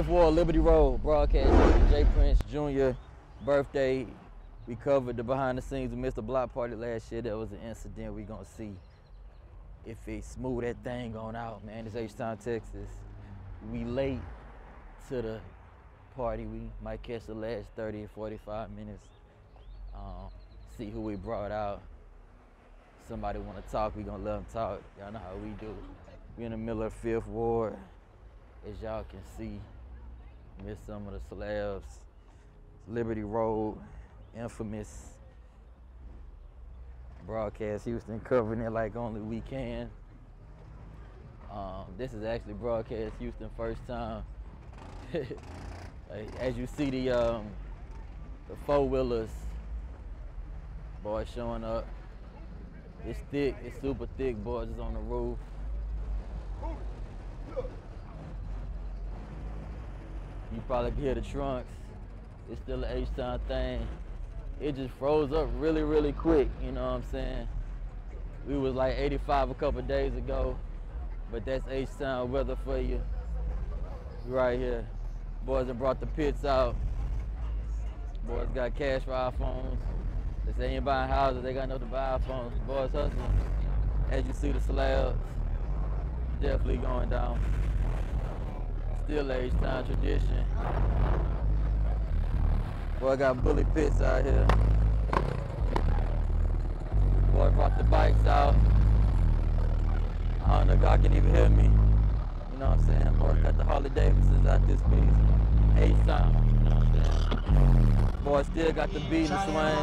Fifth Ward, Liberty Road, broadcast J Prince Jr. birthday. We covered the behind the scenes of Mr. Block Party last year. That was an incident we gonna see if it smooth that thing on out, man. It's H-Town, Texas. We late to the party. We might catch the last 30 or 45 minutes. Um, see who we brought out. Somebody wanna talk, we gonna let them talk. Y'all know how we do. We in the middle of Fifth Ward. As y'all can see, miss some of the slabs. Liberty Road, infamous broadcast Houston covering it like only we can. Um, this is actually broadcast Houston first time. As you see the um, the four wheelers, boys showing up. It's thick, it's super thick, boys is on the roof. You probably can hear the trunks. It's still an H-Town thing. It just froze up really, really quick, you know what I'm saying? We was like 85 a couple days ago, but that's H-Town weather for you. Right here. Boys have brought the pits out. Boys got cash for iPhones. They say ain't buying houses, they got enough to buy iPhones. Boys hustling. As you see the slabs, definitely going down. Still H-Town tradition. Boy, I got bully pits out here. Boy brought the bikes out. I don't know if God can even hear me. You know what I'm saying? Boy got the Harley Davidsons out this piece. H-Town, you know what I'm saying? Boy still got the beat and swing.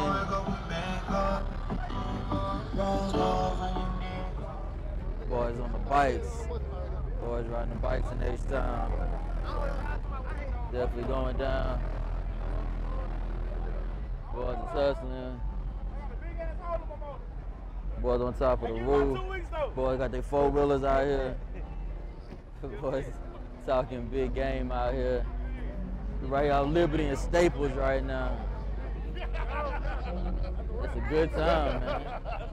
Boys on the bikes. Boys riding the bikes in H-Town. Definitely going down. Boys is hustling. Boys on top of the roof. Boys got their four wheelers out here. Boys talking big game out here. Right out Liberty and Staples right now. It's a good time, man.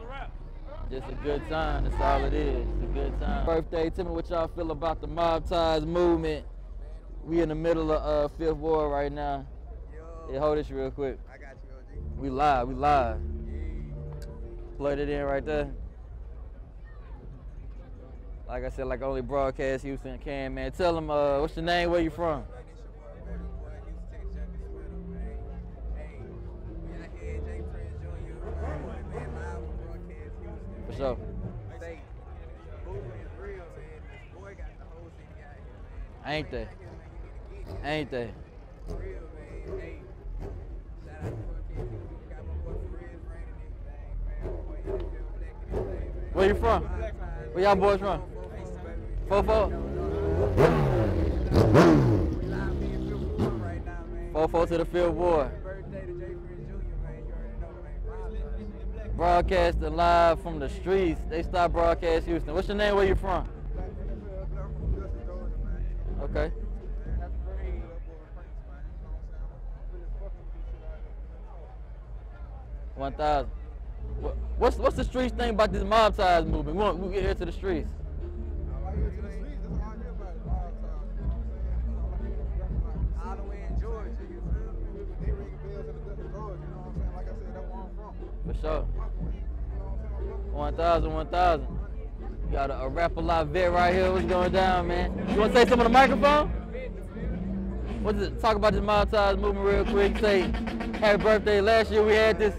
Just a good time. That's all it is. It's a good time. Birthday. Tell me what y'all feel about the mob ties movement. We in the middle of uh, Fifth Ward right now. Yeah, hold this real quick. I got you, OG. We live. We live. Plug it in right there. Like I said, like only broadcast Houston can, man. Tell them uh, what's your name, where you from? Black Ain't this Ain't man. Where you from? Where y'all boys from? Fofo? Fofo to the field boy. Broadcasting live from the streets. They stop broadcast Houston. What's your name? Where you from? Okay. One thousand. What's what's the streets thing about this mob ties movement? We want we get here to the streets. For sure. You know what I'm saying? 1,000, 1,000. You got a, a Rap-A-Lot vet right here. What's going down, man? You want to say something on the microphone? What's it? Talk about this mob ties movement real quick. Say happy birthday. Last year we had this.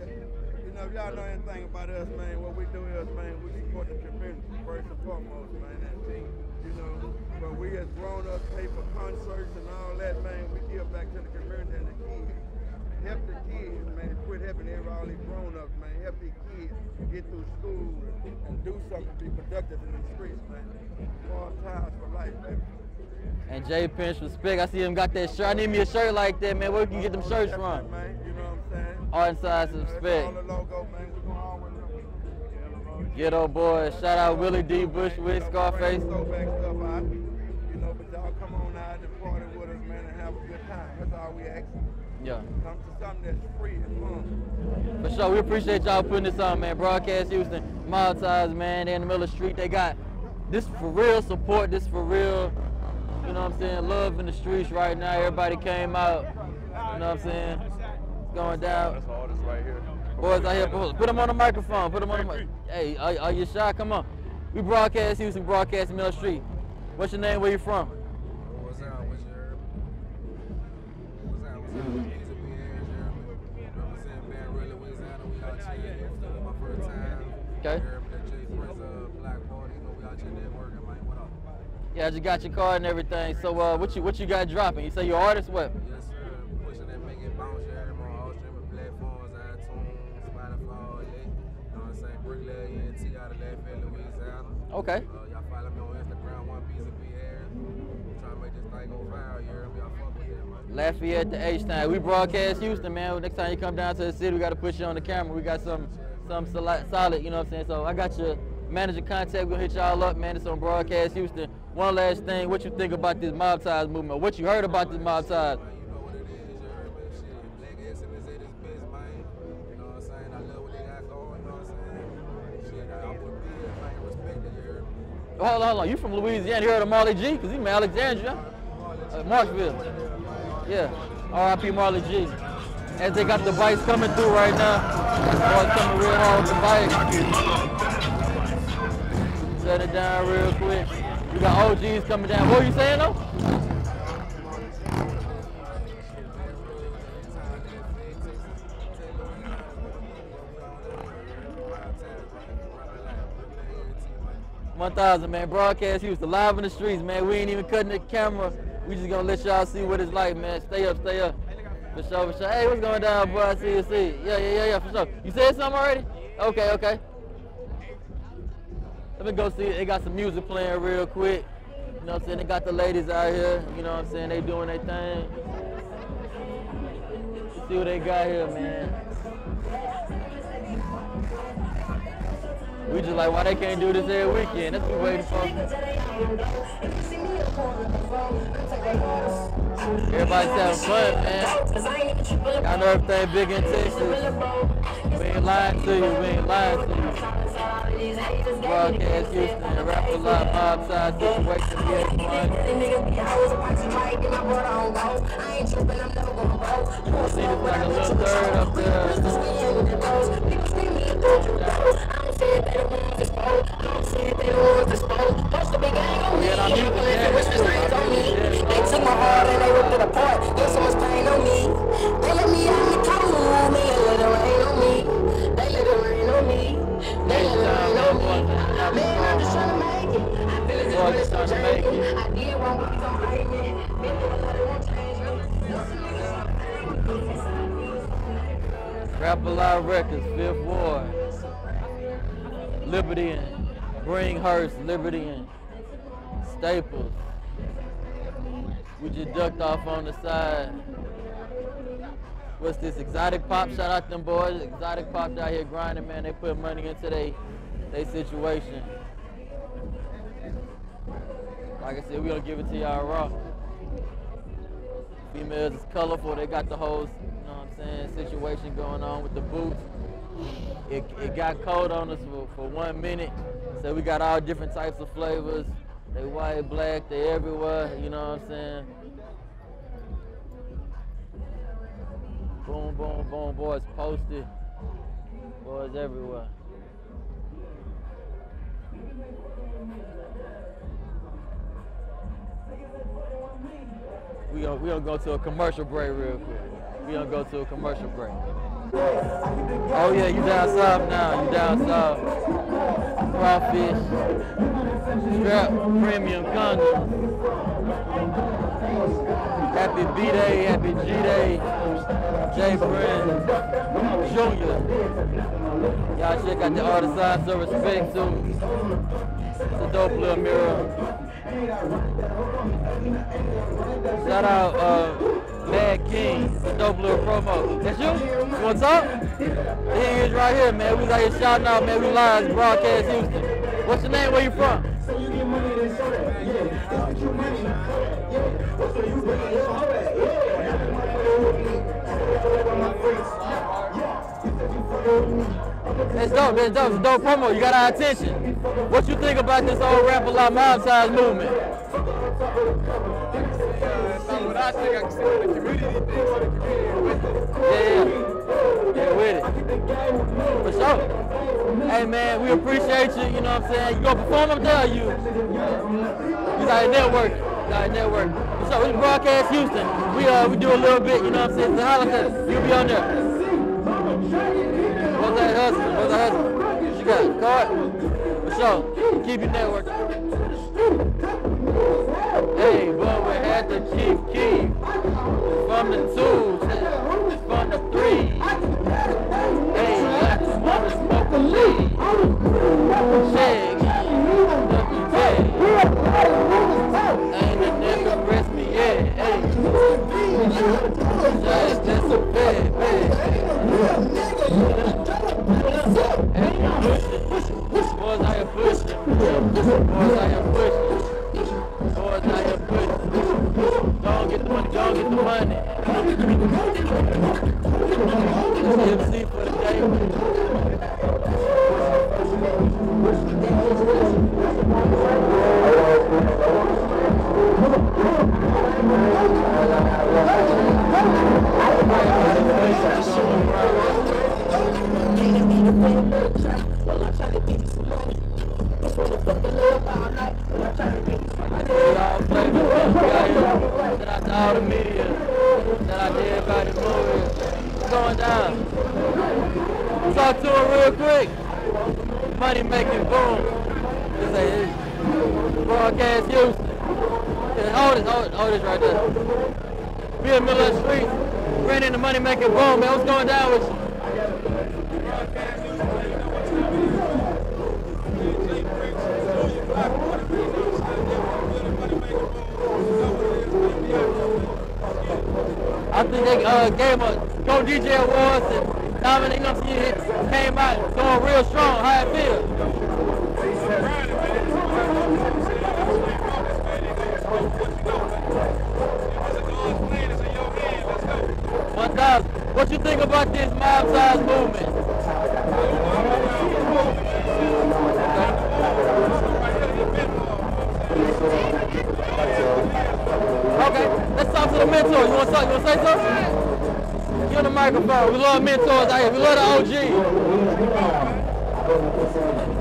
You know, if y'all know anything about us, man, what we do is, man, we support the community first and foremost, man. And, you know, but we as grown ups pay for concerts and all that, man. We give back to the community and the kids. Help the kids, helping every all these grown ups, man. Help these kids get through school and, and do something, be productive in the streets, man. All ties for life, baby. And Jay Pinch respect. I see him got that shirt. I need me a shirt like that, man. Where can you get them shirts from? Man, you know what I'm saying? Art and size You know, respect. logo, man. We gonna always remember. Geto Boys. Shout out Willie D. Bushwick, Scarface. You know, but y'all come on out and party with us, man, and have a good time. That's all we ask. Yeah. Come to something that's free and fun. For sure, we appreciate y'all putting this on, man. Broadcast Houston, Mob Ties, man. They in the middle of the street. They got this for real support. This for real You know what I'm saying? Love in the streets right now. Everybody came out. You know what I'm saying? It's going down. That's all this right here. Boys out here, put put them on the microphone. Put them on the mic. Hey, are, are you shy? Come on. We broadcast Houston, broadcast Mill Street. What's your name? Where you from? What's up? What's your What's up? What's up? Up? Yeah, I just got your card and everything. So uh, what you what you got dropping? You say your artist? What? Yes, sir. Pushing that, make it bounce, yeah. I'm on all streaming platforms, iTunes, Spotify, all that. You know what I'm saying? Bricklayer ENT out of Lafayette, Louisiana. Okay. Uh, y'all follow me on Instagram, one piece of B Harris. Trying to make this thing go viral, you hear me? Y'all fuck with that, man. Lafayette to H Town. We broadcast Houston, man. Next time you come down to the city, we got to put you on the camera. We got some some soli- solid, you know what I'm saying? So I got your manager contact. We're gonna hit y'all up, man. It's on broadcast Houston. One last thing, what you think about this mob ties movement? What you heard about this mob ties? You know what it is, you heard me? Shit, Black excellence at its best, man. You know what I'm saying? I love what they got going, you know what I'm saying? Shit, I put bills, man, respect it, you heard me? Hold on, hold on. You from Louisiana? You heard of Marley G? Cause he from Alexandria, uh, Marksville. Yeah. R.I.P. Marley G. As they got the bikes coming through right now, boys coming real hard with the bike. Shut it down real quick. You got OGs coming down. What were you saying though? One thousand man, broadcast Houston, live in the streets, man. We ain't even cutting the camera. We just gonna let y'all see what it's like, man. Stay up, stay up. For sure, for sure. Hey, what's going down, boy? I see you, see. Yeah, yeah, yeah, yeah, for sure. You said something already? Okay, okay. Let me go see. They got some music playing real quick. You know what I'm saying? They got the ladies out here. You know what I'm saying? They doing their thing. Let's see what they got here, man. We just like, why they can't do this every weekend? That's what we waiting for. Everybody's having fun, man. Y'all know everything big in Texas. We ain't lying to you. We ain't lying to you. Broadcast Houston, Rap-A-Lot, mob ties situation, had fun. See this like a little third up there. Yeah, and I'm using that. That's cool. I'm using that. They took my heart and they ripped it apart. There's so much pain on me. They let me out in the cold. They let it rain on me. They let it rain on me. They let it rain on me. Man, I'm just trying to make it. I feel as if it's to changing. it. I did wrong, but you gon' hate me. Been through a lot, it won't change me. Lot records, Fifth Ward. Liberty and Bringhurst, Liberty and Staples. We just ducked off on the side. What's this? Exotic Pop. Shout out them boys. Exotic Pop out here grinding, man. They put money into their they situation. Like I said, we gonna give it to y'all raw. Females is colorful. They got the whole, you know what I'm saying, situation going on with the boots. It, it got cold on us for, for one minute. So we got all different types of flavors. They white, black, they everywhere, you know what I'm saying? Boom, boom, boom, boys posted. Boys everywhere. We gonna, we gonna go to a commercial break real quick. We gonna go to a commercial break. Oh yeah, you down south now. You down south. Crawfish, strap, premium condoms. Happy B Day, happy G Day. J Prince Jr. Y'all check out the artist signs of respect too. It's a dope little mirror. Shout out uh, Mad King. Dope little promo. That's you? Wanna? Here he is right here, man. We out here shouting out, man. We live broadcast Houston. What's your name? Where you from? That's dope. That's dope. It's a dope promo. You got our attention. What you think about this old Rap-A-Lot mob ties movement? I think I can see what the community thinks. The community with it. Yeah, yeah. With it. For sure. Hey man, we appreciate you, you know what I'm saying? You gonna perform up there you? You got a network. You got a network. Sure, we broadcast Houston. We uh we do a little bit, you know what I'm saying? At us. You'll be on there. Husband? She got a card? Keep your network. Hey, but we had to keep keep from the twos, from the three. Hey, I just wanna smoke a lead. Shake, that's a bad, bad. Hey, pushing, boys out here pushing, boys out here pushing. Boys out here pushing. Go on, get the money, go get the money. MC for the day. Y'all play the fuck out here. The media. Shout out to everybody moving. What's going down? Talk to real quick. Money making boom. This it. Broadcast Houston. Hold this, hold it, hold this right there. We in the middle of the street. Bringing the money making boom, man. What's going down with you? I think they uh, gave a Go DJ Awards and Dominic MC came out going real strong. How it feel? What you think about this mob ties movement? Okay, let's talk to the mentor. You want to talk? You want to say something? Give the microphone. We love mentors. We love the OG.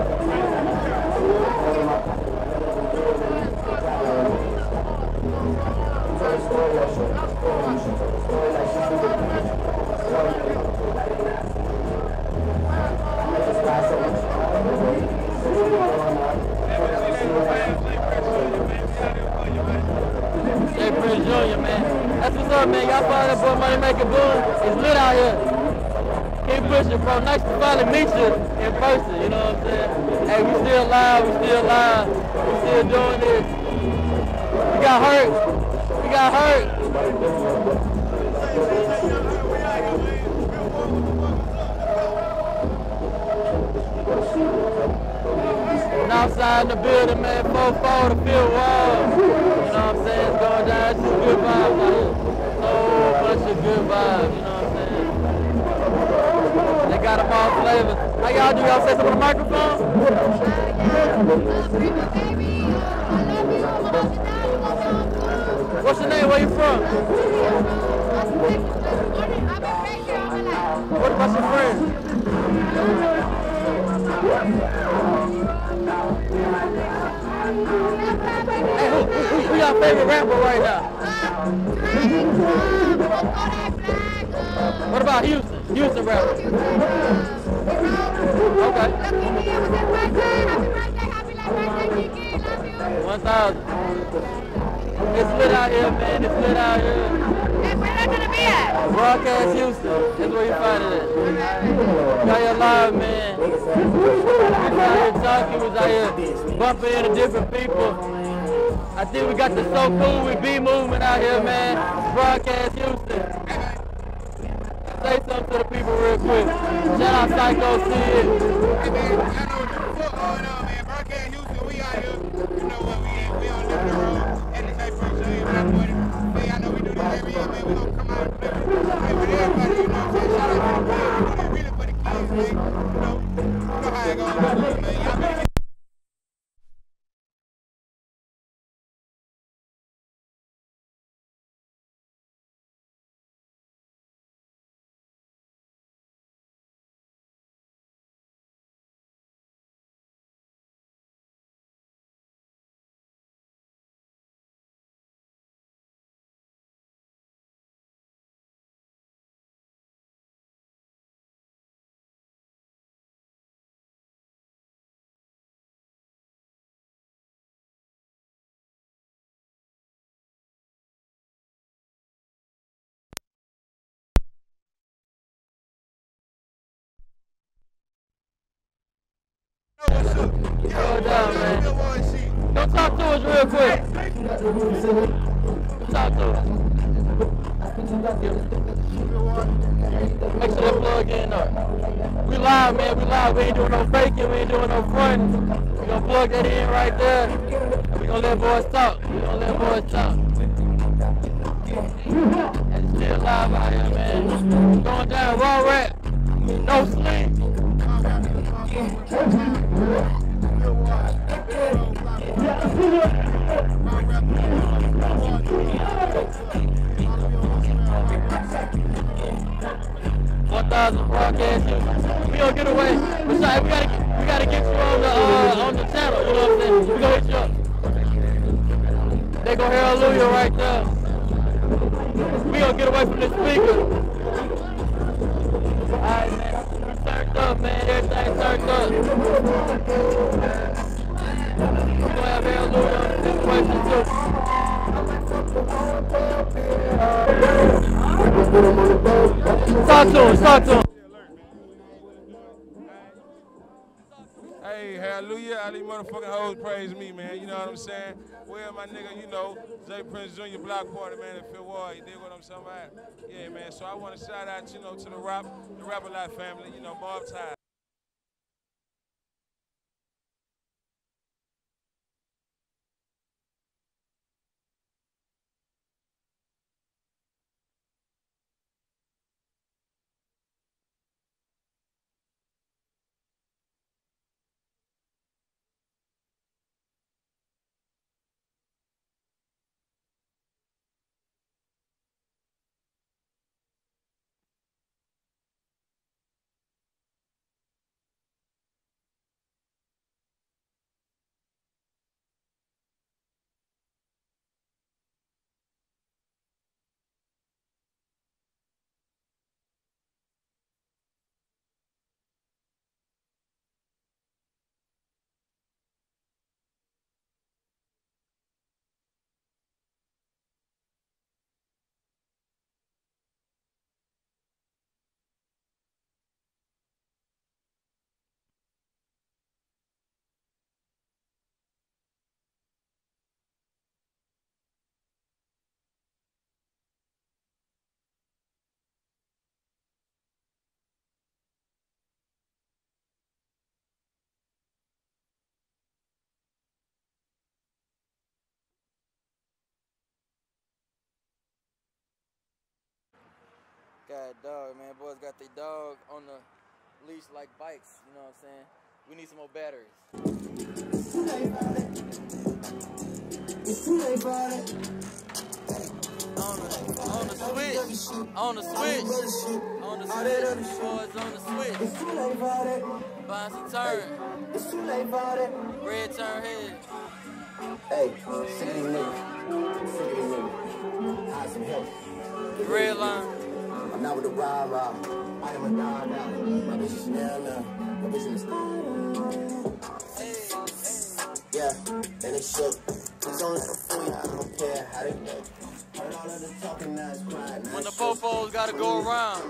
Jr., man. That's what's up, man. Y'all follow that boy Money Making Boom. It's lit out here. Keep pushing, bro. Nice to finally meet you in person, you know what I'm saying? Hey, we still live, we still live. We still doing this. We got hurt. We got hurt. And outside in the building, man, 4 4 the field wall. Know what I'm saying? It's going down. It's good. So bunch of good vibes, you know what I'm saying? They got them all flavors. How y'all do? Y'all say something the microphone? What's your name? Where you from? What about your friends? Your favorite rapper right now? What about Houston? Houston rapper. Okay. One thousand. It's lit out here, man. It's lit out here. Broadcast Houston. That's where you find it at. Here live, man. We was out here talking, we was out here bumping into different people. I think we got the So Cool We Be movement out here, man. Broadcast Houston. Say something to the people real quick. Shout out Psycho Sid. Hey man, y'all know what the fuck going on, man. Broadcast Houston, we out here. You know what we at. We on Liberty Road at the J. Prince Show, man. I'm with it. But y'all know we do this every year, man. We gonna come out and play with, play with everybody, you know what I'm saying? Shout out to the kids. We do really for the kids, man. You know, you know how it goes, Go down, man. Shit. Talk to us real quick. Come talk to us. Make sure that plug in up. We live, man. We live. We ain't doing no faking. We ain't doing no fronting. We gonna plug that in right there. And we gonna let boys talk. We gonna let boys talk. It's still live out here, man. Going down raw rap. No sling. Thousand broadcast. We gonna get away. We gotta get, we gotta get you on the uh, on the channel. You know what I'm saying? We gonna hit you up. They go hallelujah right there. We gonna get away from this speaker. Alright, man. Up, man. Everything turned up. We gonna have hallelujah on the situation too. Talk to him. Talk to him. All these motherfucking hoes praise me, man. You know what I'm saying? Well, my nigga, you know, J Prince Jr. Block Party, man, in Fifth Ward. You dig what I'm saying? Yeah, man. So I want to shout out, you know, to the rap, the Rapper Life family, you know, Bob Tide. God dog, man. Boys got their dog on the leash like bikes. You know what I'm saying? We need some more batteries. It's too late for that. On the, on the switch. On the switch. On the switch. Boys on the switch. It's too late for that. Find some turn. It's too late for that. Red turn head. Hey, sick of these niggas. Sick of these niggas. Hide some help. Red line. I'm not with the rah rah. I am a nah nah. My bitch is now. My bitch the Yeah, and they shook. It's only for free. I don't care how they look. Heard all of the talking, now it's quiet. Now When the popos gotta go around.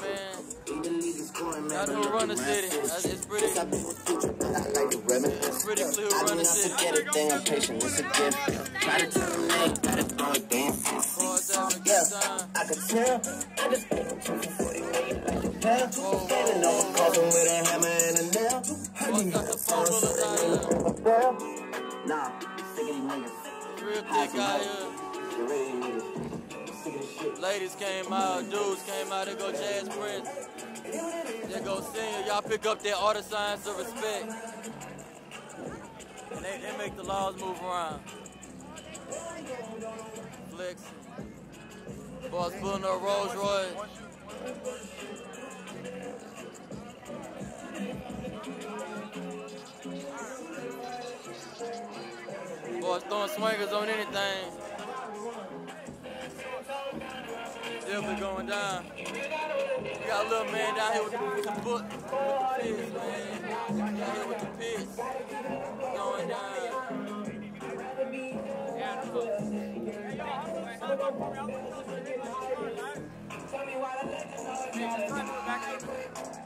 Man. Either league is. Y'all know run the city. It's pretty, I've been with future, but I like to reminisce. it's pretty clear I run the city. forget a thing, I'm patient, it's a gift. Try to tell they gotta throw it dances. Boys having a Yeah. I could tell. I just paid them two for 40 million like a. Whoa, Standing over coffin with a hammer and a nail. I got the four bullets out here. Nah, sick of these niggas. Real thick out here. Ladies came out, dudes came out, they go Jas Prince. They go senior. Y'all pick up their order signs of respect. And they, they make the laws move around. Flex. Boss pulling up Rolls Royce. Boys throwing swingers on anything. Be going down. We got a little man down here with the, with the foot, with the piss, man. Down here with the piss. Going down. Yeah,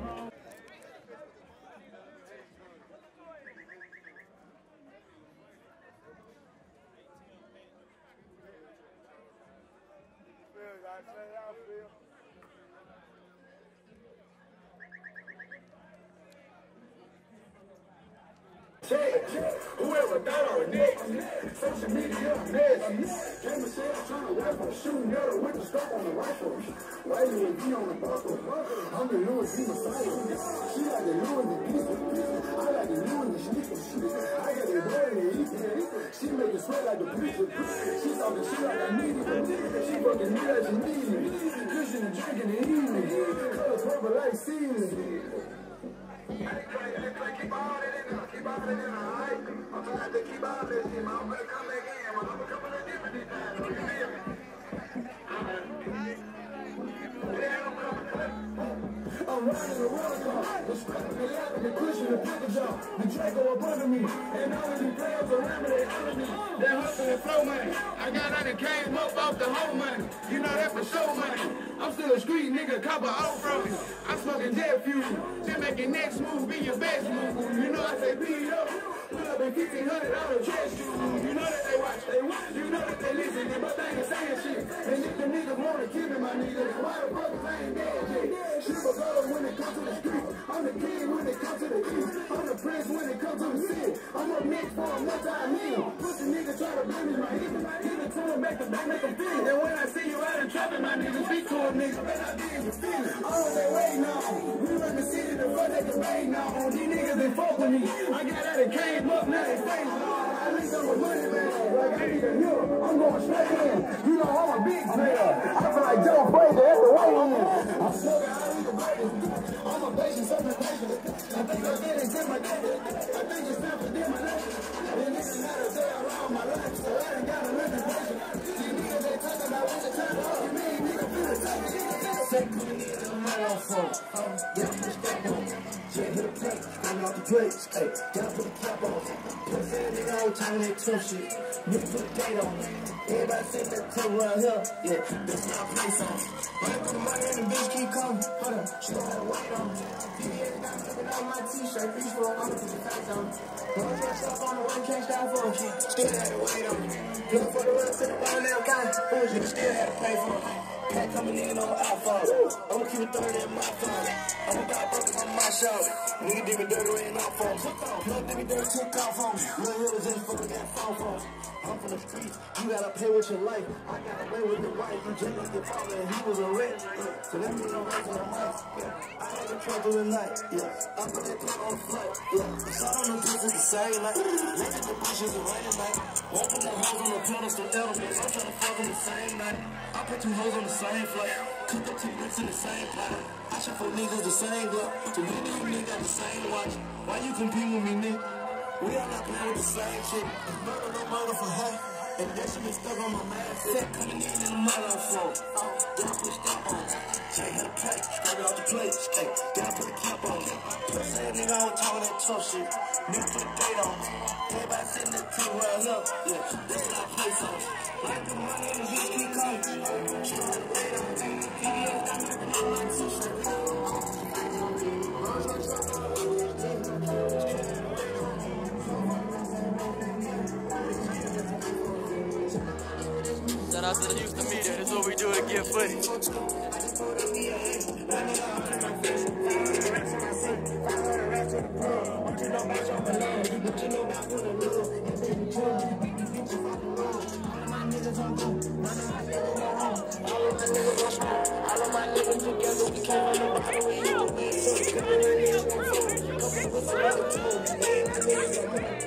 and said I'm trying to rap on shooting metal with the scope on the rifle. You would be on the buckle? I'm the Louis V. Messiah. She like the Louis the pizza. I like the Louis the sneakers. I got the word and eat She make it sweat like the preacher. She talking shit like I need it. She fucking me like she need me. Pushing and drinking and eating. Color purple like ceiling. Keep all that in there, keep all that in there, alright? I'm trying to keep that shit, man. I'm gonna come back I'm a the and the cushion, the package off. The Draco up under me, and all of these players around me, they under me. That hustle and flow money. I got out and came up off the whole money. You know that for show money. I'm still a street nigga, copper old from me. I'm smoking jet fuel. Just making next move be your best move. You know I say beat up. Put up in 1500 dollar chest shoes. You know that they watch, they watch. You know that they listen, and but they ain't saying shit. And if the niggas wanna kill me, my niggas, why the fuck I ain't dead yet? Shit girl when it comes to the street. I'm the king when it comes to the east. I'm the prince when it comes to the city. I'm up next for a multi-meal. Pussy nigga try to blame me, my nigga. Give it to him, make the make him feel. And when I see you out in traffic, my nigga, speak to a nigga. Bet I be in the feeling. I was they waiting on. We run the city, the fuck they can on. These niggas, they fuck with me. I got out and came up, now they face I up with money, man. I need a. I'm going straight in. You know I'm a big player. I feel like Joe Frazier at the way in. I'm smoking the greatest. I'm a Plates. Hey, put the cap on. Put that nigga on time, that tough shit. Nigga put date on it. Everybody said that come around here. Yeah, that's my place on. Run through the money and the bitch keep coming. Hold on, she got wait on. VVS got on my t-shirt. Beach for a hundred to the face on me. Don't dress up on the one, can't stop for a. Still had to wait on me. Look for the rest of the ball now, of bullshit. Still had to pay for it. Pack coming in on my iPhone. I'ma keep it 30 in my phone. I'ma got broken on my show. Nigga did me dirty rain off on. Plug did me dirty took off on. Little hitters in fucking got phone phone. I'm from the streets. You gotta pay with your life. I gotta play with the wife. You just like your father and he was a wreck. So let me know what's on the mic. Yeah. I had to try through the night. Yeah. I put that plug on flight. Yeah. Shot on the bitch at the same night. Look the bitches and night. Won't put the hoes on the pedestal elements. I'm trying to fuck them the same night. I put two hoes on the same flight. Cook up two bricks in the same pot. I shot for niggas the same Glock. Two niggas you niggas the same watch. Why you compete with me, nigga? We all not playing with the same shit. Murder, no murder for hate. And that shit been stuck on my mind. Set coming in in the mother phone. Oh, y'all push that on. Jay had a plate, straight off the plate. Hey, y'all put a cap on. Plus, that nigga always talking that tough shit. Nigga put a date on. Everybody sitting there too well up. Yeah, this is our place on. Like the money and the bitch keep coming. She had a date on. PDS got me looking on my t-shirt. Shout Shouts to the Houston media. That's what we do to get footage. We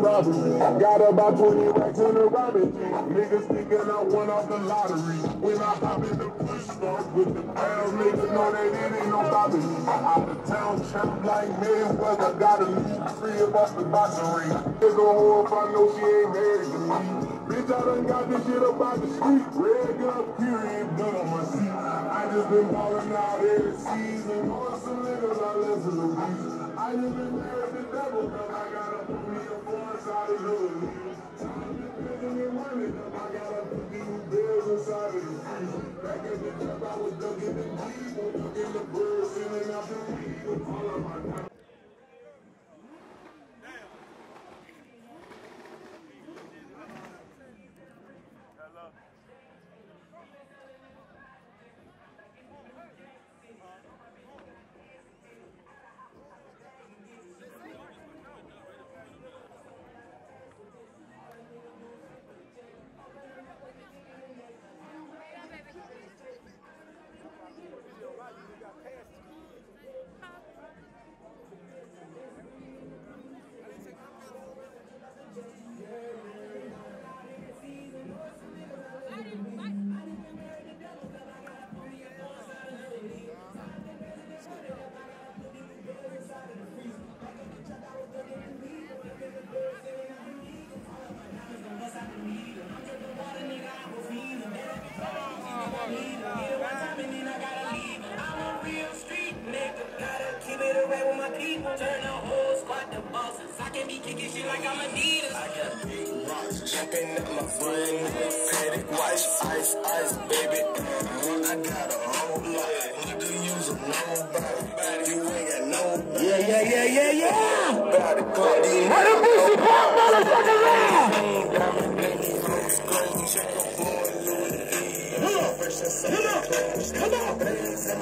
robbery. Got about 20 racks in the robbery. Niggas thinking I won off the lottery. When I hop in the push start with the pound, niggas know that it ain't no bothering me. Out of town champ like Mayweather, got a new crib off the ring. Nigga hoe if I know she ain't married to me. Bitch, I done got this shit up out the street. Red gun, period, blood on my seat. I just been ballin' out every season. On some niggas, I listen to beats. I just been married the devil, cause I inside of to building and money, I gotta put these bills inside of freezer. Back in the trap, I was ducking the deep, ducking the birds, sending out the weed, all of my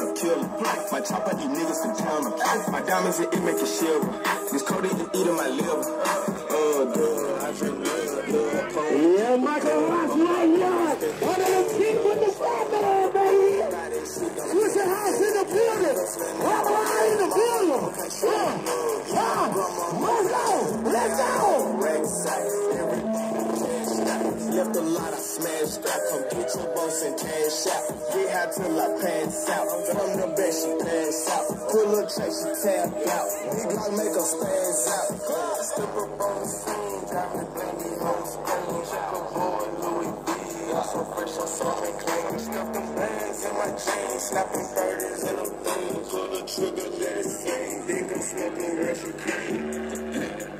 you know you not. My chopper, these niggas can tell me. My diamonds, it, it make you shiver. This codeine is eating my liver. Uh, oh, dude, I drink liquor, little. Yeah, Michael Ross, right yard. One of them keep with the family, baby. Swishahouse in the building. All right in the building. Yeah. Yeah. Move on. Let's go! Rack sacks, everything. Left a lot of. Come get your boss and cash out. Get high till I pass out. From the bed, she pass out. Pull a check, she tap out. Big Glock make her spaz out. Step up on the scene, me blingy home screen. Check a boy, Louis V. I'm so fresh, I'm so clean. Stuff them bands in my jeans, snapping 30s in them things. Pull the trigger, let it sing. Think I'm smoking Russian cream.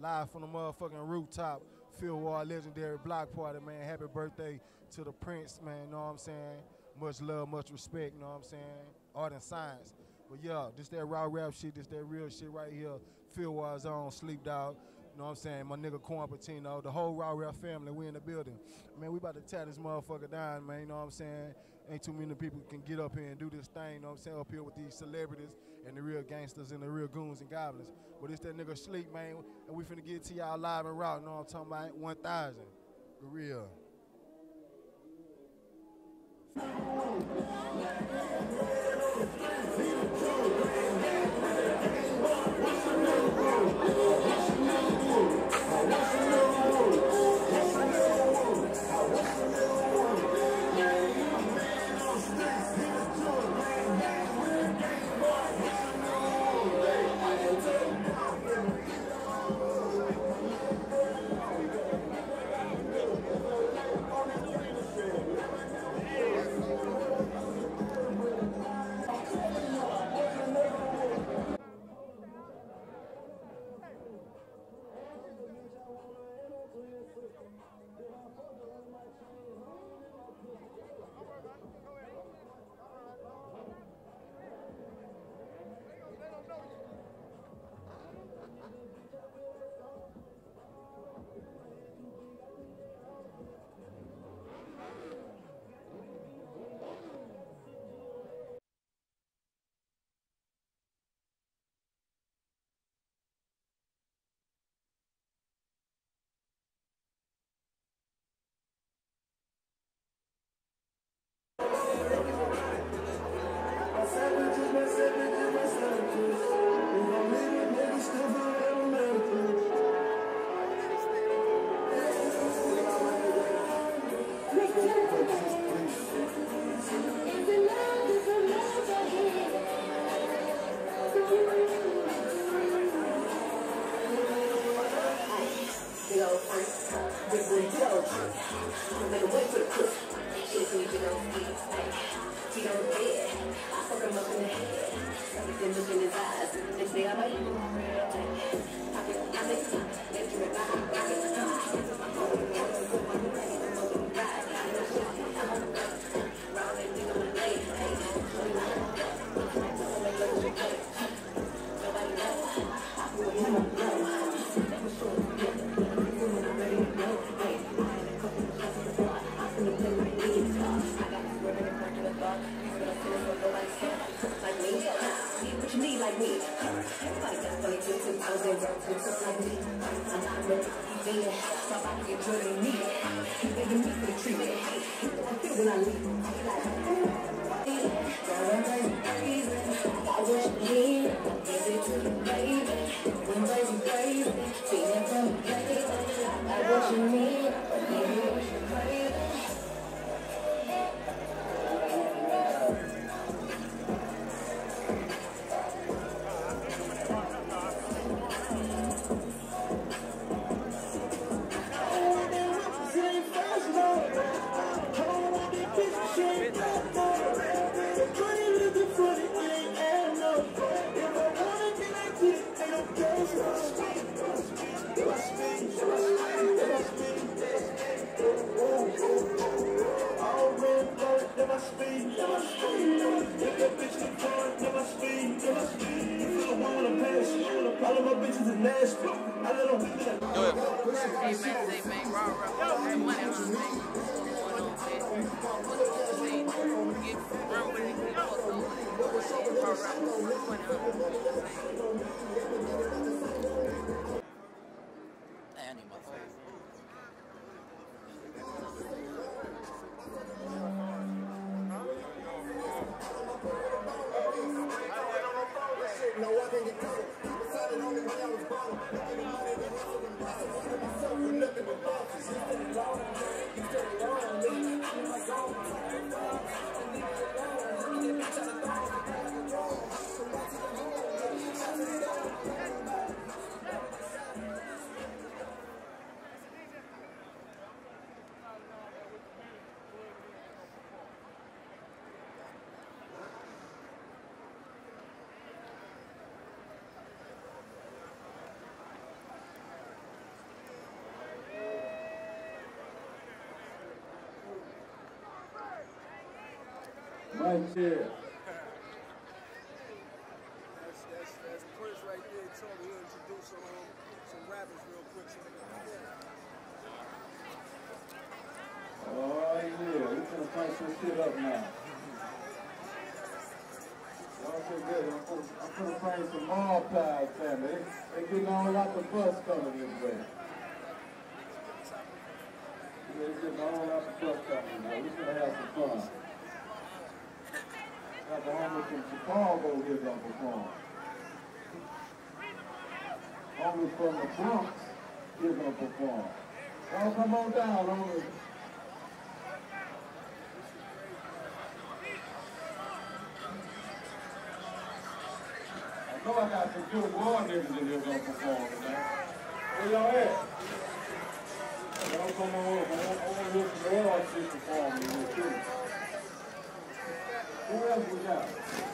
Live from the motherfucking rooftop, Fifth Ward legendary block party, man. Happy birthday to the Prince, man. Know what I'm saying? Much love, much respect. Know what I'm saying? Art and science. But yeah, this that raw rap shit, this that real shit right here. Fifth Ward's on, Sleep Dog. Know what I'm saying? My nigga Corn Patino, the whole raw rap family, we in the building. Man, we about to tear this motherfucker down, man. You know what I'm saying? Ain't too many people can get up here and do this thing, you know what I'm saying? Up here with these celebrities and the real gangsters and the real goons and goblins. But it's that nigga Sleep, man, and we finna get to y'all live and raw, you know what I'm talking about? 1,000. For real. Sabe de você, de. Get run time. Got the homie from Chicago here to perform. Homie from the Bronx here gonna perform. Y'all come on down, homie. I know I got some good war niggas in here gonna perform tonight. Where y'all at? como o meu, tipo, como o meu filho. Uma mulher.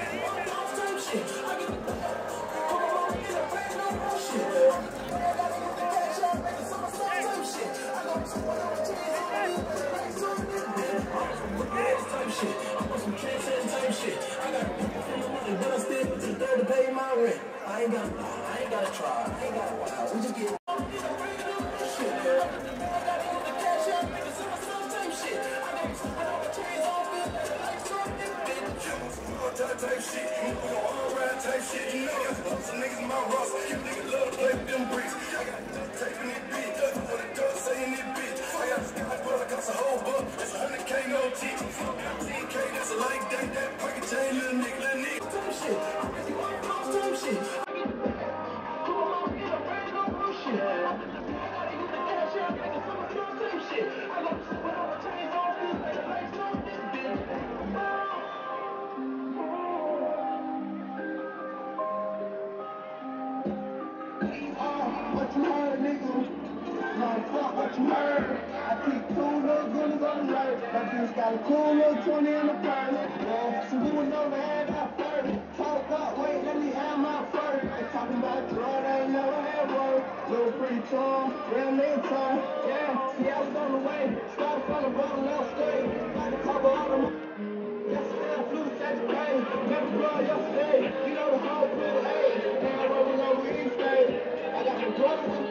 ass type shit. I want some cash ass type shit. I got pocket full of money, but I still put the third to pay my rent. I ain't got, I ain't got to try. I ain't got to wow. We just get. Type shit, we gon' all ride type shit. You know, some niggas in my roster. flirt. My bitch got a cool little 20 in the purse. Yeah, she moving over, had about 30. Talk up, wait, let me have my first. They talking about blood, I ain't never had work. Little pretty charm, real nigga time. Yeah, see, I was on the way. Started from the bottom, now straight. Got to cover all the Yesterday, I flew to San Met the girl yesterday. You know the whole crew, hey. Now I'm rolling over East Bay. I got some drugs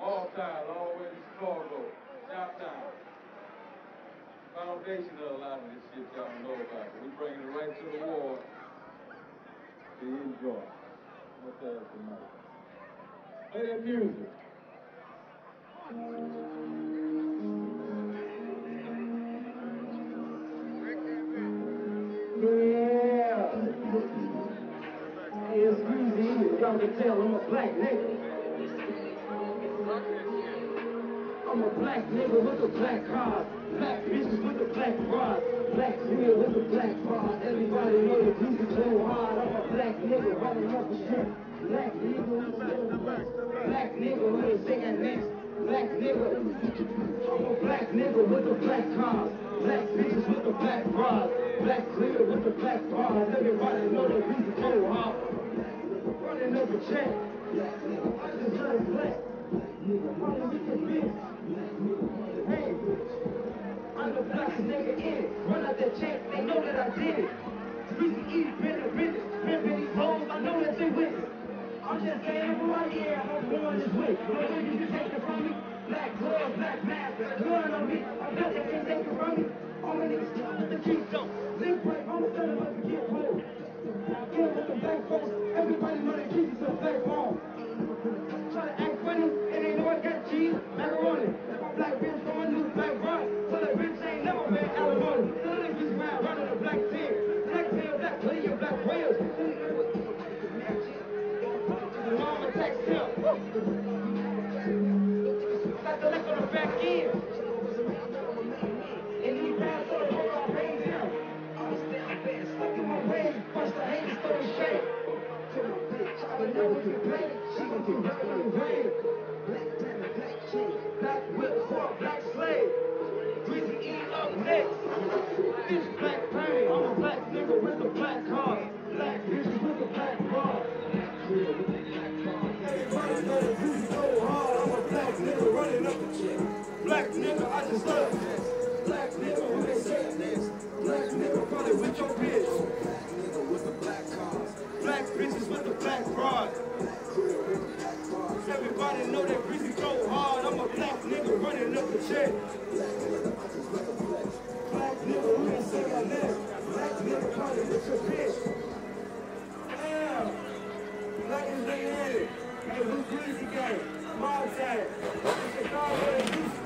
time, all the way to Chicago. Shout time. Foundation of a lot of this shit y'all know about. We bringing it right to the wall. You enjoy. What's that tonight? Play that music. Yeah. It's easy. Y'all can tell I'm a black nigga. I'm a black nigga with a black card. Black bitches with a black rod. Black nigga with a black rod. Everybody know the is so hard. I'm a black nigga running up a shit. Black nigga with a black Black nigga with a singing next. Black nigga. I'm a black nigga with a black card. Black bitches with a black rod. Black nigga with a black rod. Everybody know the is so hard. Running up a check. I just heard black. Nigga, with the bitch. Hey, I'm the blackest nigga in it. Run out that they know that I did it. Reason eat, been a. Pimpin' these hoes, I know that they with it. I'm just saying, who I am, I'm born this way. No you can take it from me. Black gloves, black mask, gun on me. I bet they can't take it from me. All my niggas still with the cheese zone. Link break, I'm selling up to get home. Get with the black folks, She gon' get right on It's Chicago and Houston.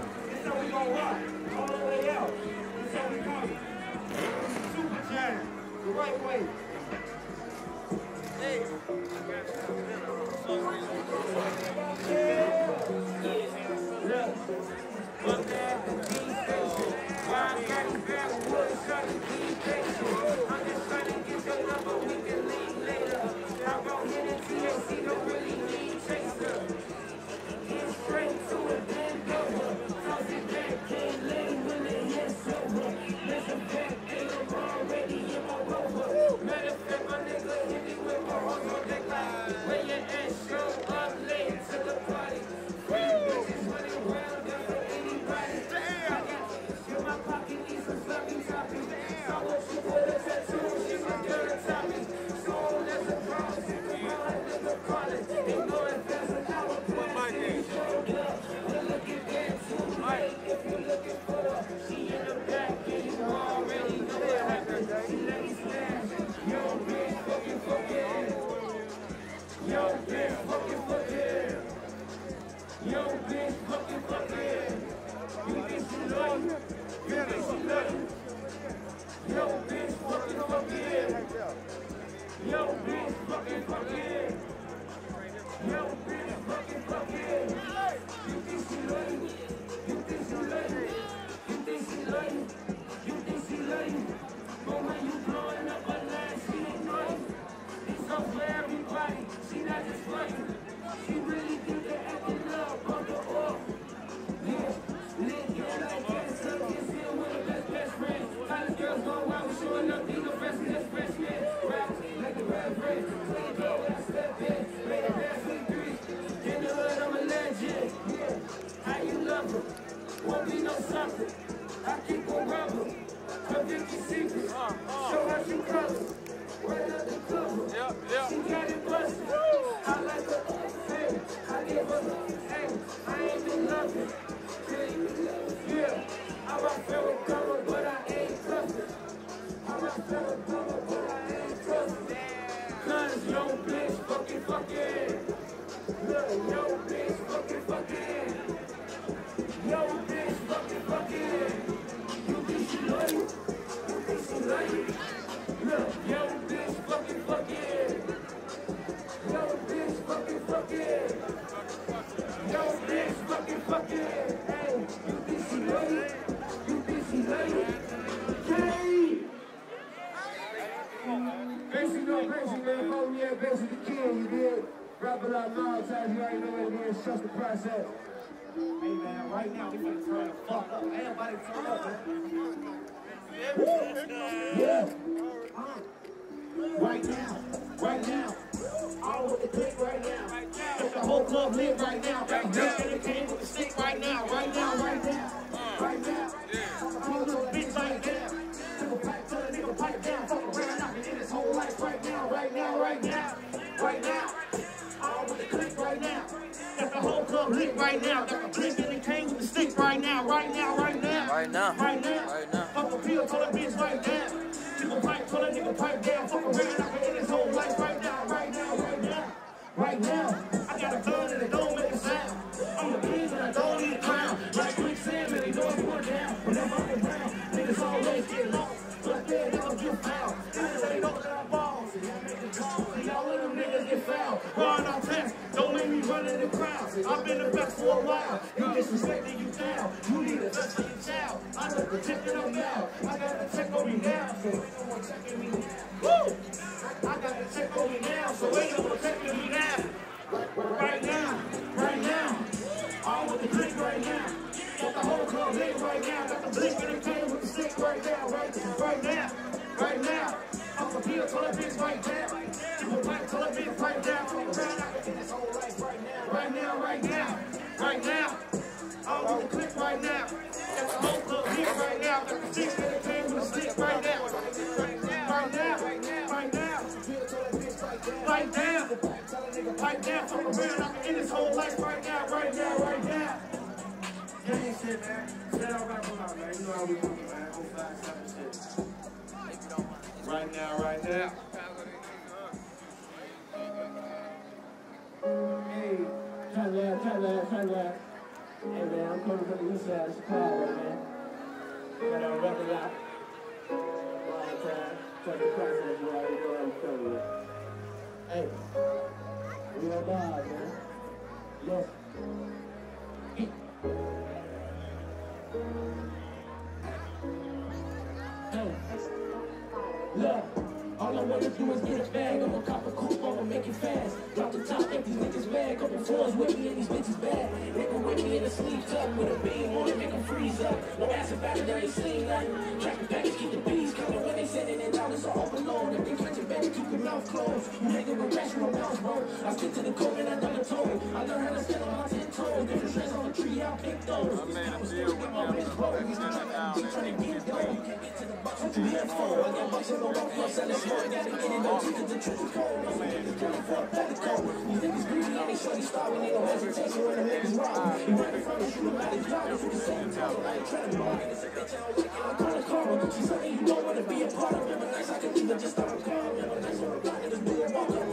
We gon' rock. All the way out. This how we coming. Super Jam. The right way. Hey. Yeah. Right now, right now. All with the click right now. Get the whole club lit right now. Got the bitch entertained with the stick right now. Right now, right now. Right now. Hold up, bitch right now. Took a pipe, tell a nigga pipe down. Fuck around, knocking in his whole life right now, right now, right now. Right now. All with the click right now. Got the whole club lit right now. Got the bitch entertained with the stick right now. Right now, right now. Right now. Right now, I got a gun and it don't make a sound. I'm the king and I don't need a crown. Like quicksand, man, they know I'm going down. Whenever I'm around, niggas always get lost. But they never get found. Niggas they know that I'm balls. Y'all of them niggas get foul. Run on test, don't make me run in the crowd. I've been the best for a while. You disrespecting you down. You need a vest for your child. I know the check up now. I got the check on me now. So ain't no one checking me. now. Woo! I got the check on me now. So ain't no one checking me now. Right now, right now. All with the drink right now. Got the whole club lit right now. Got the blink and the cane with the stick right now. Right now, right now, right now. I'm right now. You a right I right now. Right now, right now, right now. With the click right now. Got the whole club right now. Got the cane with the stick right now. Right now, right now, right now. Right now. Right now, fuck around, I can this whole life right now, right now, right now. Yeah, ain't shit, man. Shit all back on out, man. You know how we do it, man. Go five, seven, shit. Right now, right now. Hey, try laugh, try to laugh, try to. Hey, man, I'm coming from the east side of Chicago, man. Got our record out. Long time. Trust the process, how we feel, man. Hey, real dog, man. Yes. Hey. Look, all I wanna do is get a bag. Cop a coupe, I'ma make it fast. Drop the top, these niggas mad. Couple fours with me and these bitches bad. Nigga with me in the sleeves tuck with a beam on it, make 'em freeze up. No acid battery, I ain't seen nothing. Tracking package, keep the bees coming when they sending it down. It's all overload. If they catch it, better keep your mouth closed. You nigga with a mouse, bro. I stick to the code and I done the toe. I learned how to stand on my ten toes. Different strands on the tree, I'll pick those. I was still get my bitch broke. He's trying to trying to get dough. You can't get to the box with your headphone. I got bucks in the rock, I'm selling smoke. Gotta get it, no tickets, the truth is cold. No killing for a code. These niggas greedy and they shorty starving. Ain't no hesitation when the niggas robbing. You right in front of shoot 'em out his the same time. I ain't trying to bargain. It's a bitch I don't it. I call it karma. She's something you don't wanna be a part of. Remember nights I could even just start a car. Remember nights on the block and just do a walk up.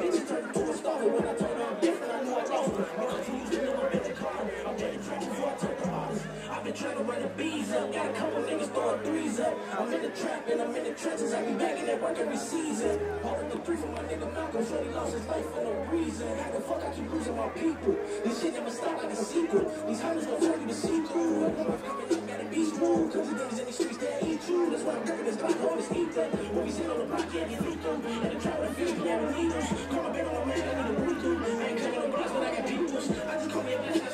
Bitches turned into a stalker. When I turned on different, I knew I lost her. Trying to run the bees up. Got a couple niggas throwing threes up. I'm in the trap and I'm in the trenches. I be bagging that work every season. Holding the three from my nigga Malcolm. Shorty lost his life for no reason. How the fuck I keep losing my people? This shit never stop like a sequel. These hunters gon' turn you to see through. Family gotta be smooth. Cause the niggas in the streets, they eat you. That's why I'm gripping this block on this ether. When we sit on the block, yeah, get lethal. And the trap with the fish, yeah, we needles. Call my baby, my man, I need a Bluetooth. hit you for one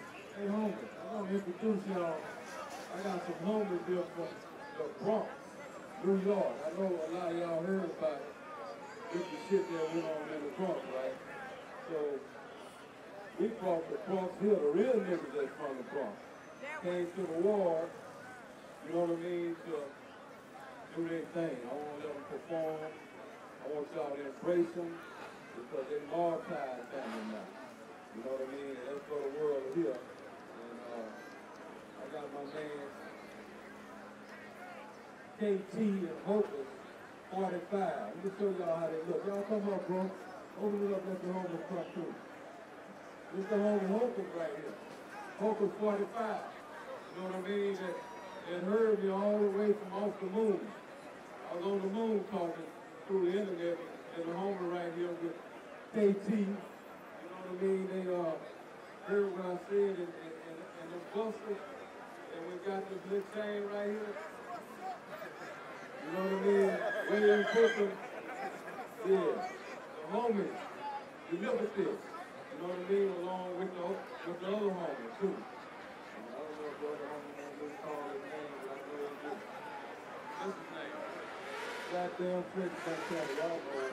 I'm gonna introduce y'all. I got some homies here from the Bronx, New York. I know a lot of y'all heard about it. This the shit that went on in the Bronx, right? So we brought the Bronx here, the real niggas that's from the Bronx. Came to the war, you know what I mean, to do their thing. I want them to perform. I want y'all to embrace them because they're Mob Ties family now. You know what I mean? And that's for the world to hear. And uh, I got my man KT and Hopeless 45. Let me show y'all how they look. Y'all come up, bro. Open it up, let the homeless come through. This the homie Hopeless right here. Hopeless 45. You know what I mean? That, that heard me all the way from off the moon. I was on the moon talking through the internet, and the homie right here with KT. You know what I mean? They uh, heard what I said, and, and, and, and them busters, and we got this little chain right here. You know what I mean? You put them, yeah, homies, you look at this. You know what I mean? Along with the, with the other homies, too. I don't know if the other homie gonna really call his name, but I know he do. What's his name? Goddamn Prince Montana, y'all know.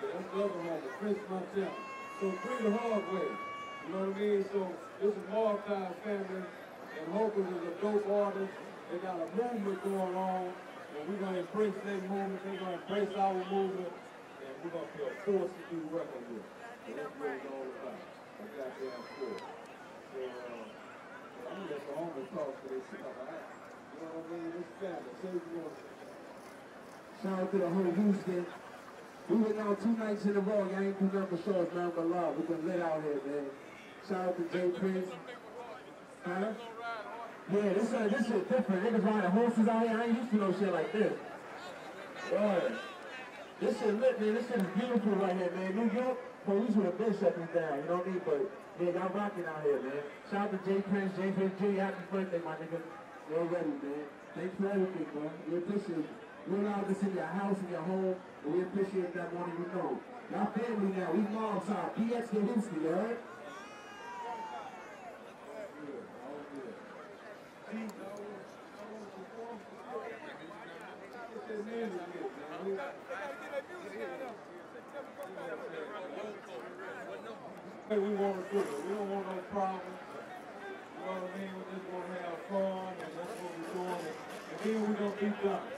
Yeah, that's the other homie, Prince Montana. So free the hard way. You know what I mean? So this is Mob Ties family, and Hopers is a dope artist. They got a movement going on, and we're gonna embrace their movement. They're gonna embrace our movement, and we're gonna be a force to do record with. And that's what it's all about. A goddamn force. So uh, I'm gonna let the homies talk for all right? You know what I mean? This family. To. Shout out to the whole Houston. We went out two nights in a row. Y'all ain't do nothing but show us nothing but love. We been lit out here, man. Shout out to J Prince. Huh? Yeah, this uh, this shit different. Niggas riding horses out here. I ain't used to no shit like this. Boy, this shit lit, man. This shit is beautiful right here, man. New York, police would have been shutting down. You know what I mean? But yeah, y'all rocking out here, man. Shout out to J Prince, J Prince Jr. Happy birthday, my nigga. You already, man. Thanks for everything, bro. We appreciate. You allow this in your house, and your home, and we appreciate that more than you know. Y'all family now. We mom time. BX to Houston, you heard? Hey, we want to do it. We don't want no problems. You know what I mean? We just want to have fun, and that's what we're doing. And then we're going to be done.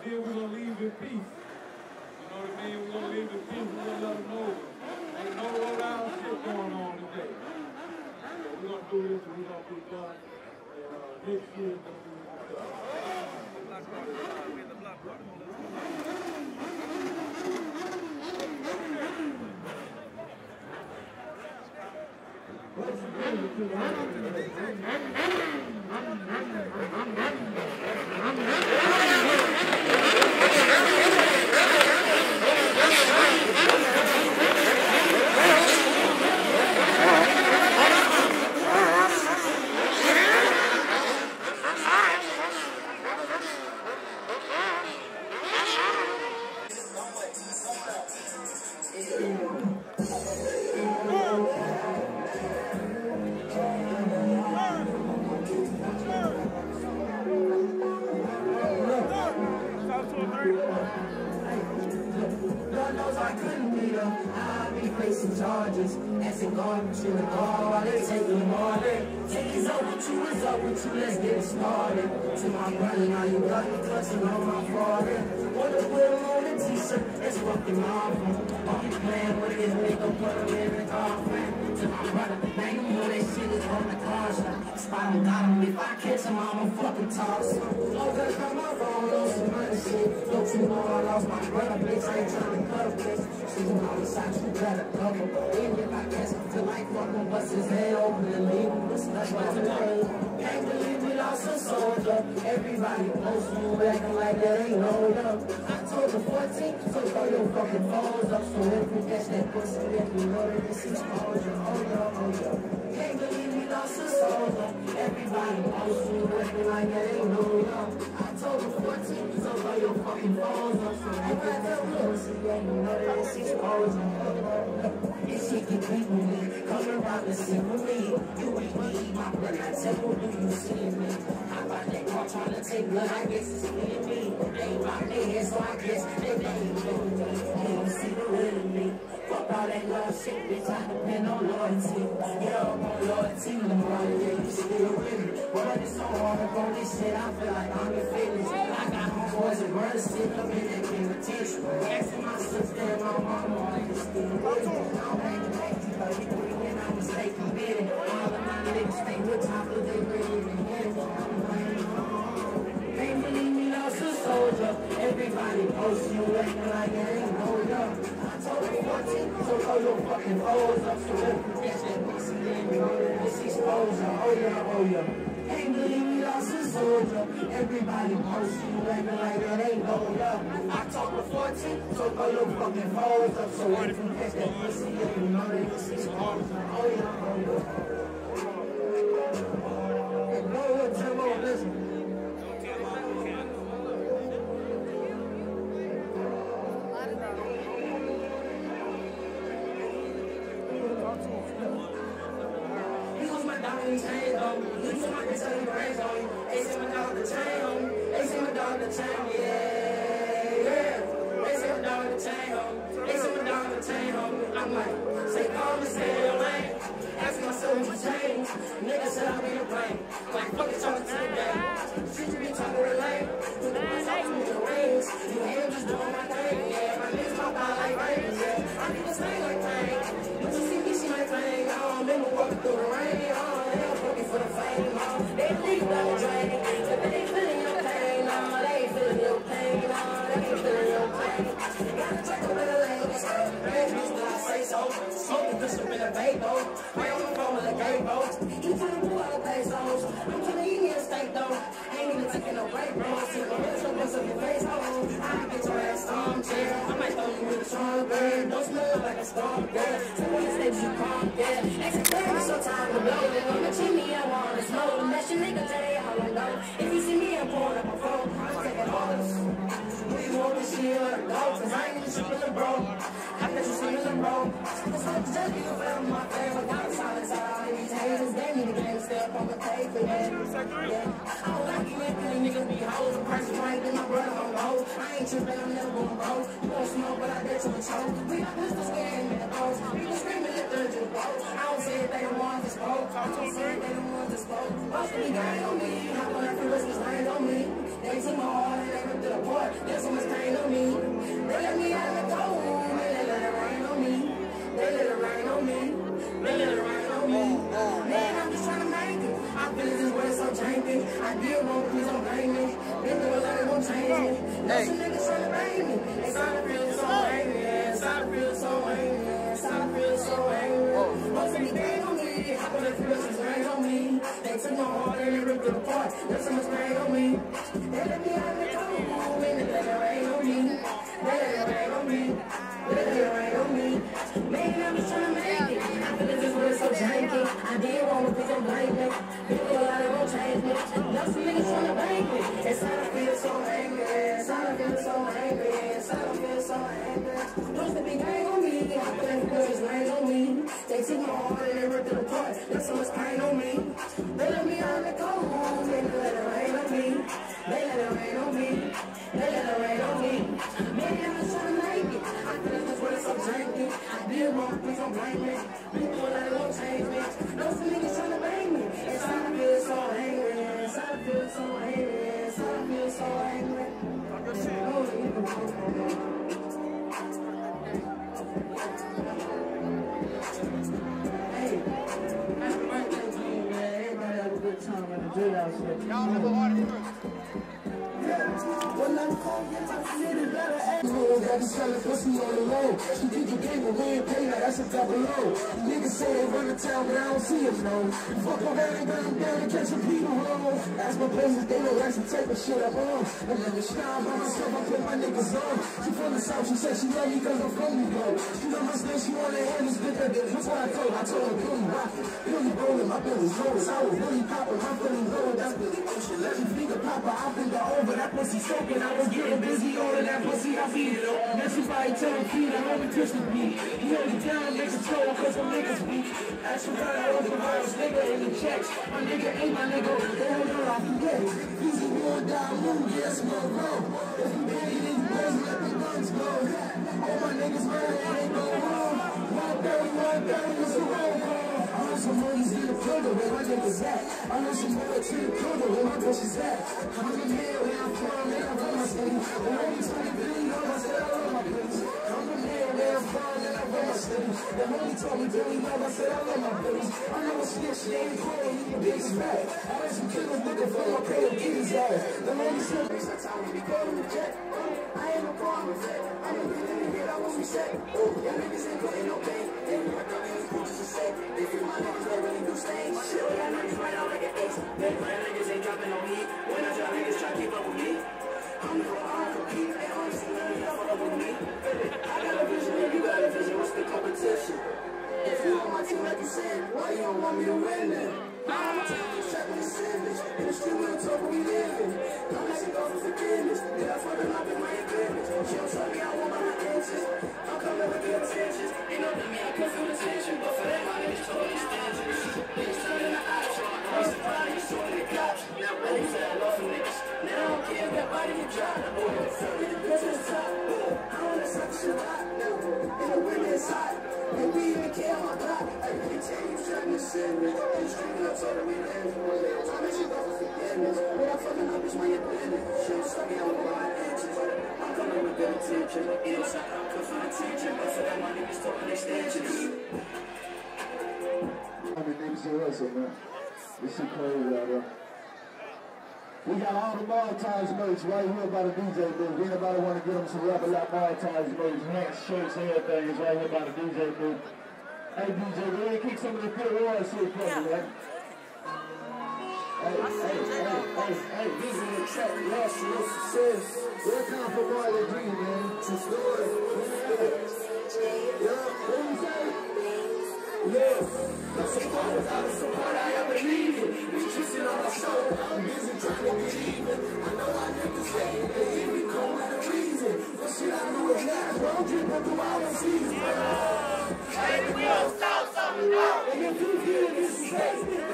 Then we're going to leave in peace. You know what I mean? We're going to leave in peace. We're going to let them know. Ain't no Island shit going on today. We're going to do this, and we're going to be done. And uh, Lord knows I couldn't beat. I'd be facing charges. Asking God to the while they take the morning. Take is up with you, is up with you, let's get started. To my brother, now you got me clutching on my father. Want to put on a t-shirt, that's fucking awful. All you playing with his nigga, put him in the coffin. To my brother, now you know that shit is on the caution. Spot him, got if I catch him, I'ma fucking toss him. That's how my phone on some other shit. Don't you know I lost my brother, bitch, I ain't trying to cut a bitch. She's on the side. got you better cover. Even if I catch him, feel like fucking bust his head open and leave him stuff on the name. Can't believe we lost a soldier. Everybody post you acting like that ain't no love. October 14th, so throw your fucking phones up. So if we catch that pussy, let me know that it's exposure. Oh yeah, oh yeah. Can't believe lost a. Everybody post you acting like that ain't no love. October 14th, so throw your fucking phones up. So we catch that pussy, let me know that it's exposure. And she can beat with me, come around and sit with me. You ain't need my blood, I tell you, do you see me? How about that car trying to take blood? I guess it's in me. Ain't my head, so I guess they ain't me. They don't see the real me. Fuck all that love shit, bitch, I depend on loyalty. Yeah, I'm on loyalty, more yeah, you still with me. But it's so hard to go this shit, I feel like I'm in feelings. I got homeboys and brothers sitting up in that attention. Asking my sister and my mama, are they still with me? I'm hanging back to 33 and I'm mistaken, bidding. All of my niggas stay with top of they really in Can't believe me lost a soldier. Everybody post you acting like it fucking up. If you catch that pussy, know that it's exposure. Oh yeah, oh yeah. Can't believe we lost a soldier. Everybody post you like it ain't no love. October 14, so throw your fucking foes up. So if you catch pussy, know that it's exposure. Oh yeah, oh yeah. Hey, blow up, Timbo, listen. On me. On the brains on. They my dog the chain on me. They say my dog the chain, yeah, yeah. They say my dog the chain on me. They say my dog the chain on me. I'm like, say call me, say your. Ask myself what change. Nigga said in a plane. Like fuck it, talking to the game. Shit you be talking real lame. Put the bus off in the rings. You ain't just doing my thing, yeah. My niggas pop out like rain, yeah. I need to stay like pain. But you see me, she like pain. I don't remember walking through the rain. Like a storm girl. So when you say you calm, yeah. Exit clear, it's your time to blow. Then on the chimney, I want to smoke. Unless your nigga tell you how I know. If you see me, I'm pouring up a phone. I'm taking orders. Do you want this shit or dog? Cause I ain't even shipping bro. I bet you swimming, bro. Cause I'm just you found my favorite. Got silence out all these haters. They need a game step on the paper, yeah. yeah. Hoes. The person right then my brother on low. I ain't tripping, I'm never gonna go. You won't smoke, but I bet you a choke. We got pistols scaring in the post. People screaming if they're just broke. I don't say if they the ones that spoke. I don't say if they the ones that spoke. Most of me gang on me. Come every risk was laying on me? They took my heart and they ripped it apart. There's so much pain on me. They let me out of the cold. They let it rain on me. They let it rain on me. They let it rain on me. Man, I'm just trying to make feel this way so. I did wrong, please don't blame me. Been through a lot, it won't change me. Some niggas trying to blame me. It's how I feel so angry. It's how I feel so angry. It's how I feel so angry. Most of me gang on me. How come that feel some rain on me? They took my heart and they ripped it apart. There's so much on me. They let me out the cold. Drill out shit. Be selling pussy on the low. She think you game, but we ain't pay that, that's a double low. Niggas say they run the town, but I don't see them, no. Fuck around and gun down and catch a people roll. Ask my places, they know that's the type of shit I'm on. And then the shine by myself, I put my niggas on. She from the south, she said she love me cause I'm from New York. She know my snake, she wanna hand this bitch that bitch. That's why I told her. I told her, Billy rockin', Billy rollin', my Billy's lowest. I was really poppin', my Billy low, that's Billy Ocean. Let me finger popper, I bend her over, that pussy soaking. I was getting busy on that pussy, I feed it oh. up. Then she probably tell him, feed her, homie, kiss the beat. He hold it down, a troll, cause some niggas weak. Ask him how I open virus, nigga, in the checks. My nigga ain't my nigga, they hold on, I forget. Easy, you and die, move, yes, my bro. If you then you crazy, let the guns go. All my niggas murder, it ain't no wrong. 130, 130 is a roll call. I know some money's in where my niggas at. I know some more to the pillar, where my bitch is at. I'm in the mail, where I'm from, and I run my city. The homie 20 billion, I said I love my. I'm in the mail, where I'm from, and I run my. The homie told me, Billy, love, I said I love my place. I know a snitch, she ain't cool, and you big smack. I let some killers looking for my pay to get his ass. The homie said, next time we be calling the jet. I ain't no problem with that. I'm a good nigga, I won't be set. Oh, yeah, niggas ain't putting no pain. They. When I with with got a vision, and you got a vision. What's the competition? If you on my team like you said, why you don't want me to win then? I'm taking trapping the savage. In the street, we don't talk, we living. Don't let you go for forgiveness. Did I fuck up in my image? She don't tell me I want my answers. I'm coming with the attention. Ain't no me, I can feel the tension. But for them, my niggas totally dangerous. Niggas turning the eyes. I'm surprised you showing the cops. Now, when you said I love some niggas. Now I don't care if that body you drop. Oh, feel me the bitch the top. I don't let such shit rock. And the women inside. And we even care on block. I can tell you trying to send me. And streaming up told we live. I bet you go for forgiveness. But I fucking up is my business. She don't stop me, I will good attention. Inside, I'm good for attention. But for that money, we talking extensions. I mean, Nipsey Hussle, man. This shit crazy out there. We got all the Mob Ties merch right here by the DJ booth. Anybody want to get them some Rap-A-Lot Maltese merch, hats, shirts, everything is right here by the DJ booth. Hey DJ, go ahead and kick some of the Royal shit for me, man. Hey, hey, hey, hey, hey, These are the track, lost your success. We're time for Marley G, man. True. Yeah, what you say? Yeah. No support without the support, I ever needed. These kissing on my shoulder, I'm busy trying to get even. I know I niggas hate, they hear me come with a reason. But shit, I knew it now, bro. Dripping through all the seasons, Hey, we don't stop out. And if you hear this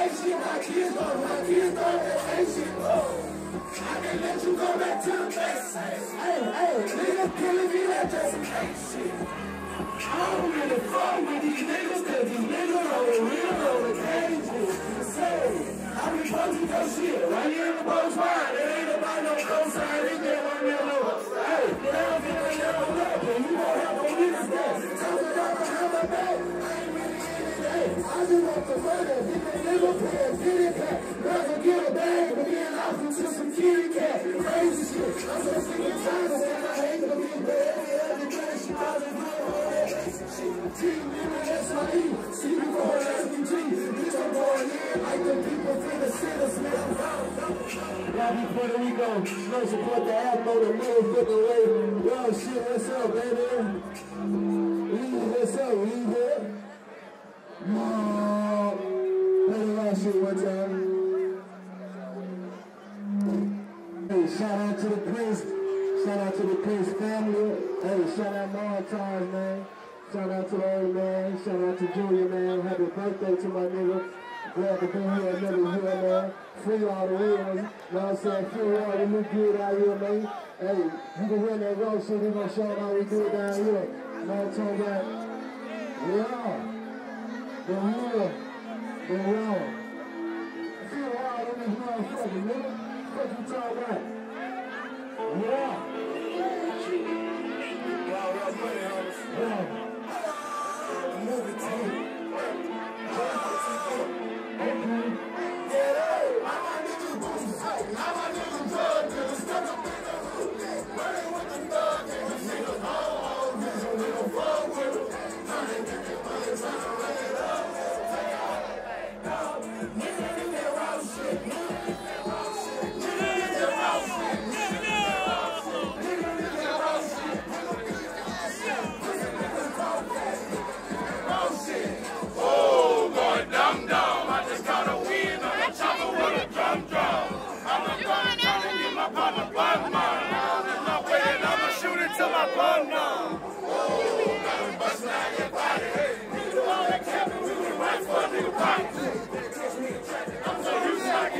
shit, oh, shit. Oh, shit, my don't, my taste shit. Oh. I can't let you go back to the basics. Hey, hey, killing me, that just ain't shit. I don't really fuck with these niggas, cause these niggas are the real roll the cages. Say, I be posting your shit right here in the post Robbie Puerto Rico, no support the Afro the motherfucking way. Yo, shit, what's up, baby? What's up? Here? No. Shout out to the Prince family. Hey, shout out Montage, man. Shout out to the old man. Shout out to Junior, man. Happy birthday to my nigga. Glad to be here another year, man. Free all the real ones. Know what I'm saying? Free all the look good out here, man. Hey, you can win that road shit. We gonna show how we do it down here. Know what I'm talking about? Yeah. The real. The real. Free all of these motherfuckers, nigga. What you talking about? Yeah.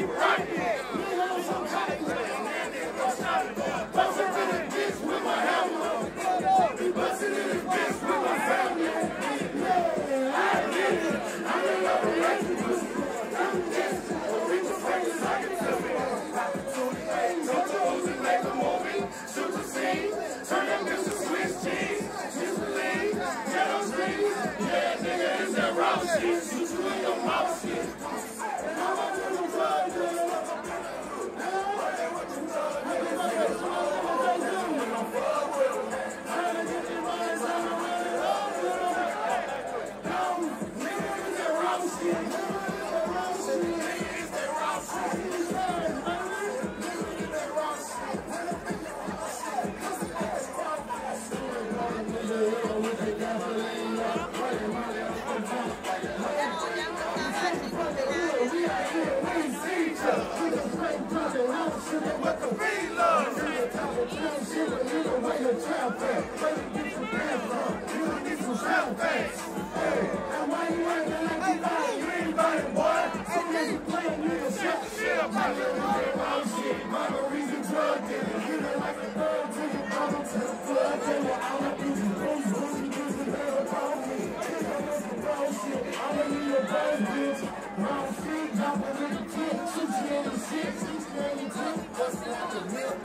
Used Hey, where the bitch you came from? You a bitch from Seven Face. Hey, and why you acting like you thought you anybody, boy? Some niggas playing you and shut the shit up. My little money about shit. Mama reason drug dealer. You look like a thug to your mama to the flood dealer. I don't use you, don't you, don't you use the barrel, call me. Kick up with some bro shit. I don't need your bro, bitch. Wrong feet, drop a little kid. Shoot you in the shit. Shoot you in the dick. Bustin' out the milk,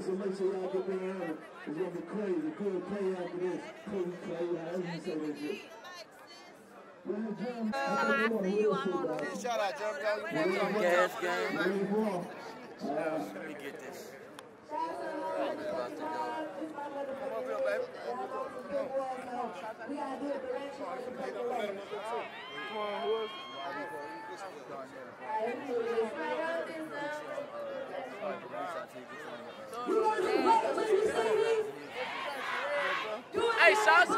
So make sure y'all get down there. It's gonna be crazy. Good play after this. Cool play, however you say that shit. Shout out, Jairmy. Gas game. Let me get this. Hey, Sauce. I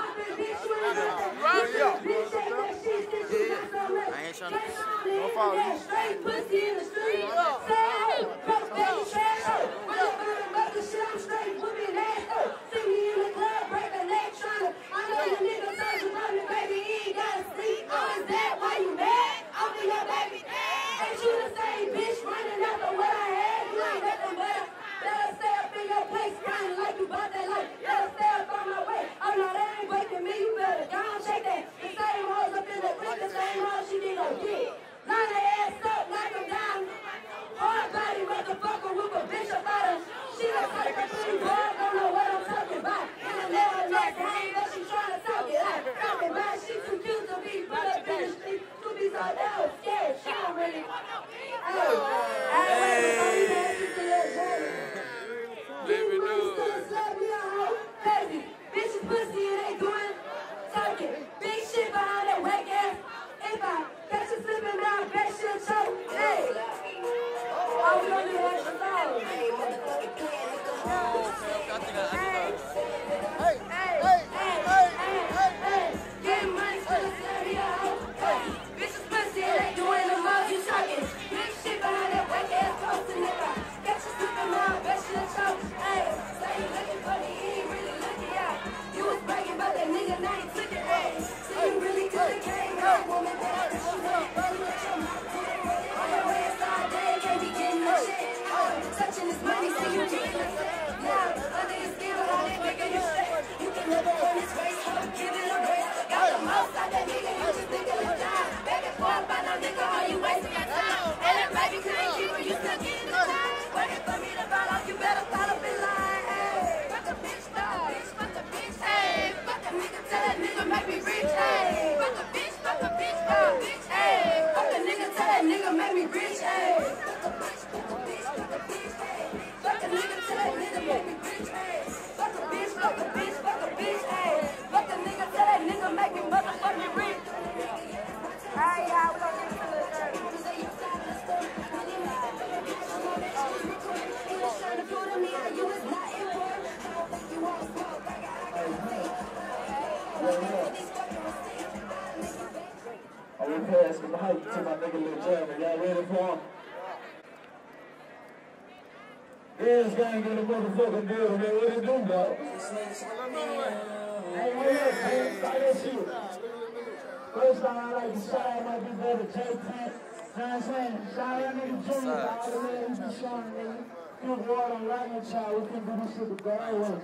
ain't trying to. Don't follow you. Straight pussy in the street. Ain't you need to say you're not the same bitch running after what I had, you ain't nothing but a better stay up in your place, grind like, you bought that life. better stay up on my way. Oh no, that ain't breaking me, you better and check that. The same hoes up in the creek, the same hoes she did no dick. Line ass up, down. Hard body motherfucker with a bitch. She don't know what I'm talking about. But she talk it out. She too cute to be be she don't really. Ain't me pussy and they doing. Big shit behind that ass. If I catch you slipping down, bet she'll choke. Hey. All we gonna do the song. Hey, motherfucking Hey, hey, hey, hey, hey, hey. This money, see you shit. Yeah, under your skin, but you shit. You can never earn this race, ho, give it a race. Got the most out that nigga, you just think the time. Back and forth by no nigga, how you wasting your time. And that baby couldn't keep you still getting the time. Waiting for me to fall off, you better fall up in line. Hey, fuck a bitch, dog. Bitch, fuck a bitch, hey. Fuck a nigga, tell that nigga make me rich, hey. Fuck a bitch, fuck a bitch, hey. Fuck a nigga, tell that nigga make me rich, hey. Fuck a bitch, fuck a bitch, fuck a nigga, that nigga make me rich, hey. Fuck a bitch, fuck a bitch, fuck a bitch, I pass the mic to my nigga Lil Jairmy. Y'all ready for him? Yes, gang in the motherfucking building, man. What it do, dog? Hey, what up, man? Start that shit. First time I like to shout out my big brother J Prince. Know what I'm saying? Shout out nigga Junior, all the way we be showing nigga. Good water on right child. We can do this shit the God way.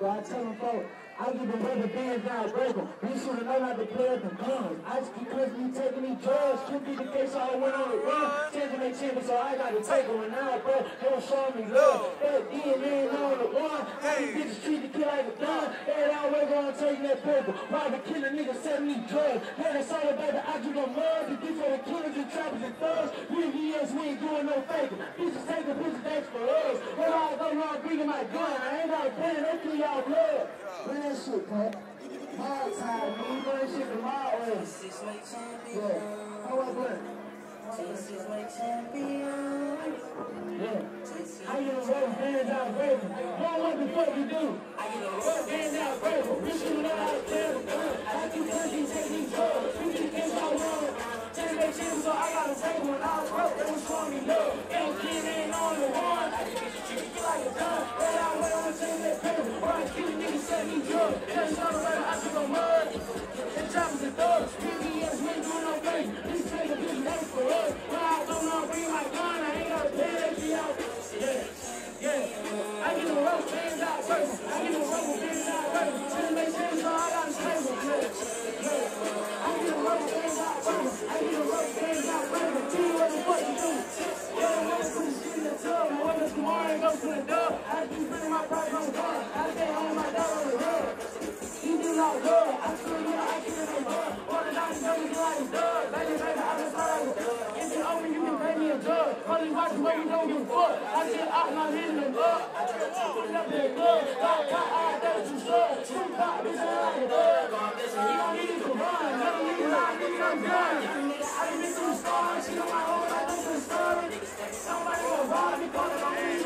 God tell them folks. I give them rubber bands down, break them. We should have known not to play with them guns. I just because me taking these drugs. Could be the case I went on the run. Changing their champion, so I got to take them. And now, bro, they don't show me love. That DNA ain't on the one. How these bitches treat the kid like a gun. They always gonna take that paper. Why the killer nigga send me drugs? Man, it's all about the object of love. The gift for the killers and trappers and thugs. We in VS, we ain't doing no faking. Bitches taking bitches, that's for us. When I go around bringing my gun, I ain't got a pen, they kill y'all blood. That shit, Pat. Hard time, man. You bring shit to my way. Yeah. How? Yeah. I get a rubber band out grateful. Mom, what the fuck you do? I get a rubber band out grateful. Bitch, you know how. I pushing, take these drugs. You I want. Take so I got a table when I was broke. They was showing me love. Kid ain't on the one. I like a gun. That I wait on change that paper. Why keep niggas sell me drugs? That's not right. I see no mud. And choppers and thugs. We ain't doing no thing. These a bitch, that's for us. When I don't know, my gun. I ain't got to pay that shit out. Yeah. Yeah, I get a rope bands out first. I get a rope bands Wanna and go to the dub. I keep bringing my price on guard. I stay home, my dog on the rug. You do like love. I feel you, I keep it in love. Water down the dirty, you like a dub. Baby, baby, I just thought I was dub. If you open, you can pay me a jug. Only watching what we don't give a fuck. I said, I'm not hitting them up. I just put it up in the club. Got caught, I got you stuck. Two caught, bitch, I like a dub. You I'm done. I done been through stars. Shit on my own, I done been started. Somebody will rob me, call it on me.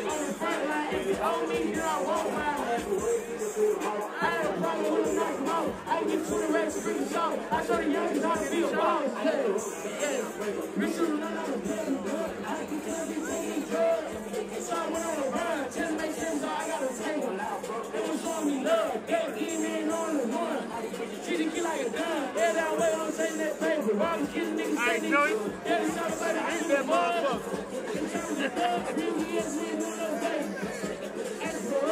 I get to the race, free show. I show the youngest how to be a boss. Yeah, yeah. We should run out of pen. I can tell you taking drugs. So I went on a run. Just to make sense, so I got a table. They was showing me love. They getting in on the run. The like a gun. Yeah, that way I'm taking that paper. Robbing kids, niggas, I say know it. niggas. Yeah, they talk about it. I ain't that motherfucker. In terms of love, BBS, we ain't doing no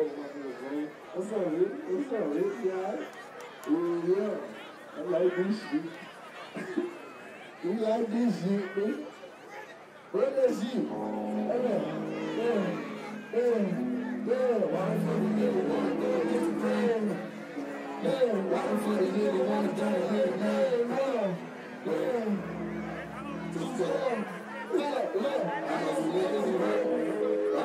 What's up, Rick? What's up, Rick? You alright? Ooh, yeah. I like this shit. you like this shit, man. What is you? Amen. Yeah. Yeah. Why the fuck you wanna go against the grain? Yeah. Why don't you ever wanna go against the grain? Yeah. Yeah. Yeah. Yeah. Yeah. Yeah. Yeah. Yeah. Yeah. Yeah. Yeah.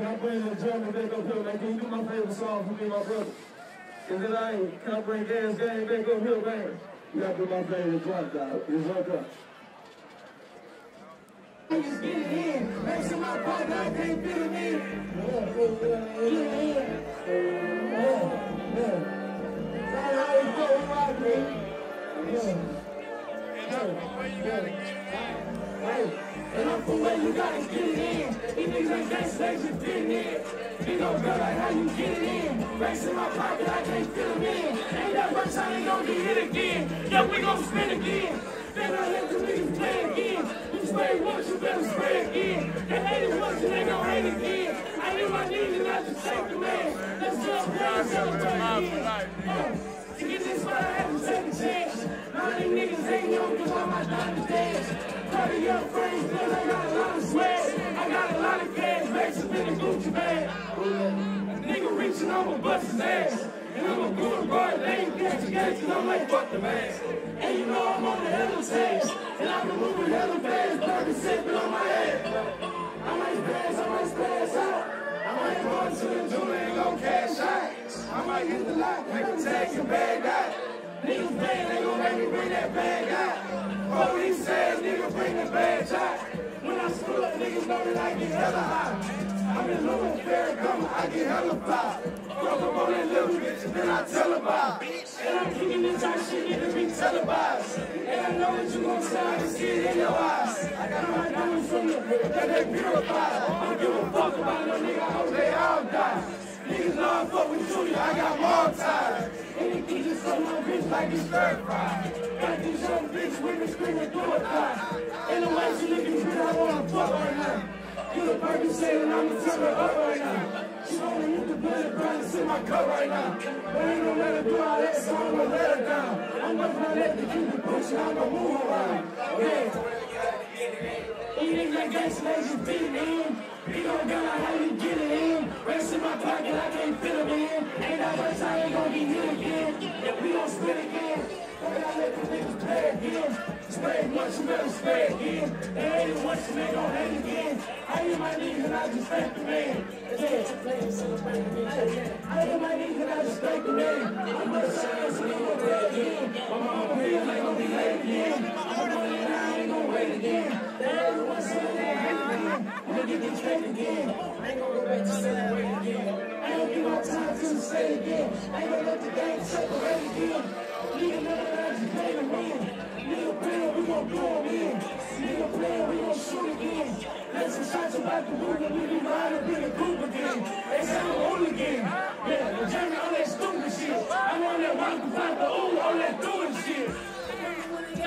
Can't bring the German back up here, man? Can you do my favorite song for me, my brother? Is it I ain't? Can I bring Dan's game back up here, man? You gotta do my favorite drop, dog. It's drop, dog. Niggas get it in. Max in my pocket, I can't fit it in. Yeah, yeah, yeah. Yeah, That's how you go, my Yeah. Yeah. And I'm from where you gotta get it in. These niggas ain't gangsta, they just fitting in. Big old girl, like how you get it in. Racks in my pocket, I can't fit them in. Ain't that much time they gon' get hit again. Yeah, we gon' spin again. Then I let them niggas play again. You spray once, you better spray again. They hate it once and they gon' hate again. I hit my knees and I just take the man. Let's go, play, celebrate again. To get this spot, I have to take a chance. All these niggas ain't young, cause all my diamonds dance. Thirty young friends, cause I got a lot of swag. I got a lot of Maxes in a Gucci bag. A nigga reaching, I'ma bust his ass. And I'ma do it right, they ain't catch a gas, cause I'm like, fuck the man. And you know I'm on the hella stage. And I've been moving hella fast, burning sipping on my head. I might pass, I might pass out. I might go into the jeweler and go cash out. I might hit the lot, make a tag and bag out. Niggas paying, they gon' make me bring that bag out. Police says, nigga, bring the badge out. When I screw up, niggas know that I get hella high. I'm in Louis Farrakhan, I get hella fly. Fuck up on that little bitch, and then I tell her bye. And I'm kicking this type shit, nigga, be televised. And I know that you gon' say, I can see it in your eyes. I got my diamonds from the that they purified. I don't give a fuck about no nigga, I hope they all die. Niggas know I fuck with Junior, I got more ties. Anything just suck my bitch like it's stir fry. Got these young bitch women screaming, do or die. And the way she looking good, I wanna fuck right now. You the person saying I'ma turn her up right now. She wanna hit the blood grind and sit my cup right now. But ain't gonna let her do all that, so I'm gonna let her down. I'm not gonna let the keep the pushing, I'm gonna move around. Yeah. Niggas like gangsta, just beat it in. Big how you get it in. Rest in my pocket, I can't fit them in. Ain't that much, I ain't gonna get hit again. Yeah, we gon' spit again. I gotta let the niggas play again. Spray once, you better spray again. They hate it once, and they gon' hate again. I hit my knees and I just thank the man. I hit my knees and I just thank the man. I'm gonna say this and they gon' play again. My mama feels they gon' be late again. I wait again. They hate it once, and they gon' hate again. I'm gonna get this straight again. I ain't gonna go back to celebrate again. I ain't give my time to say again. I ain't gonna let the game separate again. Nigga, never let you play to win. Nigga playing, we gon' blow him in. Nigga playing, we gon' shoot again. Let some shots about the move and we be riding up in the coupe again. They I'm old again. Yeah, but Jairmy on that stupid shit. I'm on that rock fight the old on that shit.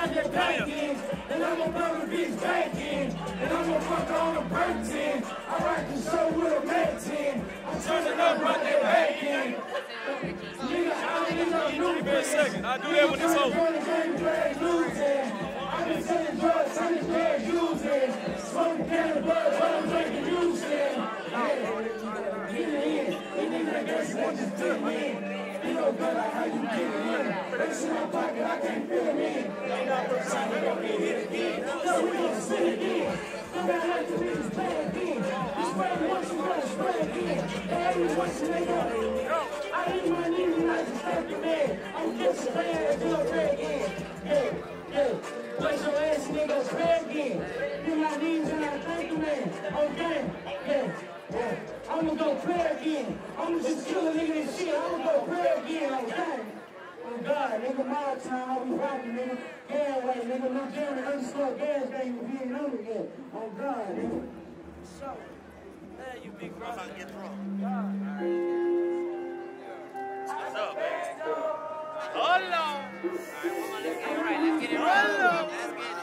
Got that in, and I'm gonna burn the back in, and I'm gonna fuck on a bird 10. I rock the show with a Mac 10. I'm turning up, run that back in. Nigga, I don't need no new Give a second. I'll do that when it's over. I've been selling drugs, I'm just there using. Smoking cannabis, but I'm drinking using. Get it in. Niggas ain't got shit, just fit in. You good like how you get it in. Race in my pocket, I can't feel in. Ain't not first time we gon' get hit again. So we gon' spin again. Come back like the niggas play again. You spray once, you gotta spray again. Every once and they go. I hit my knees and I just thank the man. I'm just man and do it again. Yeah, yeah. Raise your ass go pray again. Hit my knees and I thank the man. Okay, yeah, yeah. I'ma go pray again. I'ma just kill a nigga and shit. I'ma go pray again. Okay. Oh God, nigga, my time, I'll be rocking, nigga. Gas way, nigga, no Jairmy underscore gas game if you ain't on it yet. Oh God, nigga. So, there you big bro. I'm get What's up, man? Hold on. Let's get it right. Let's get it right. Let's get it.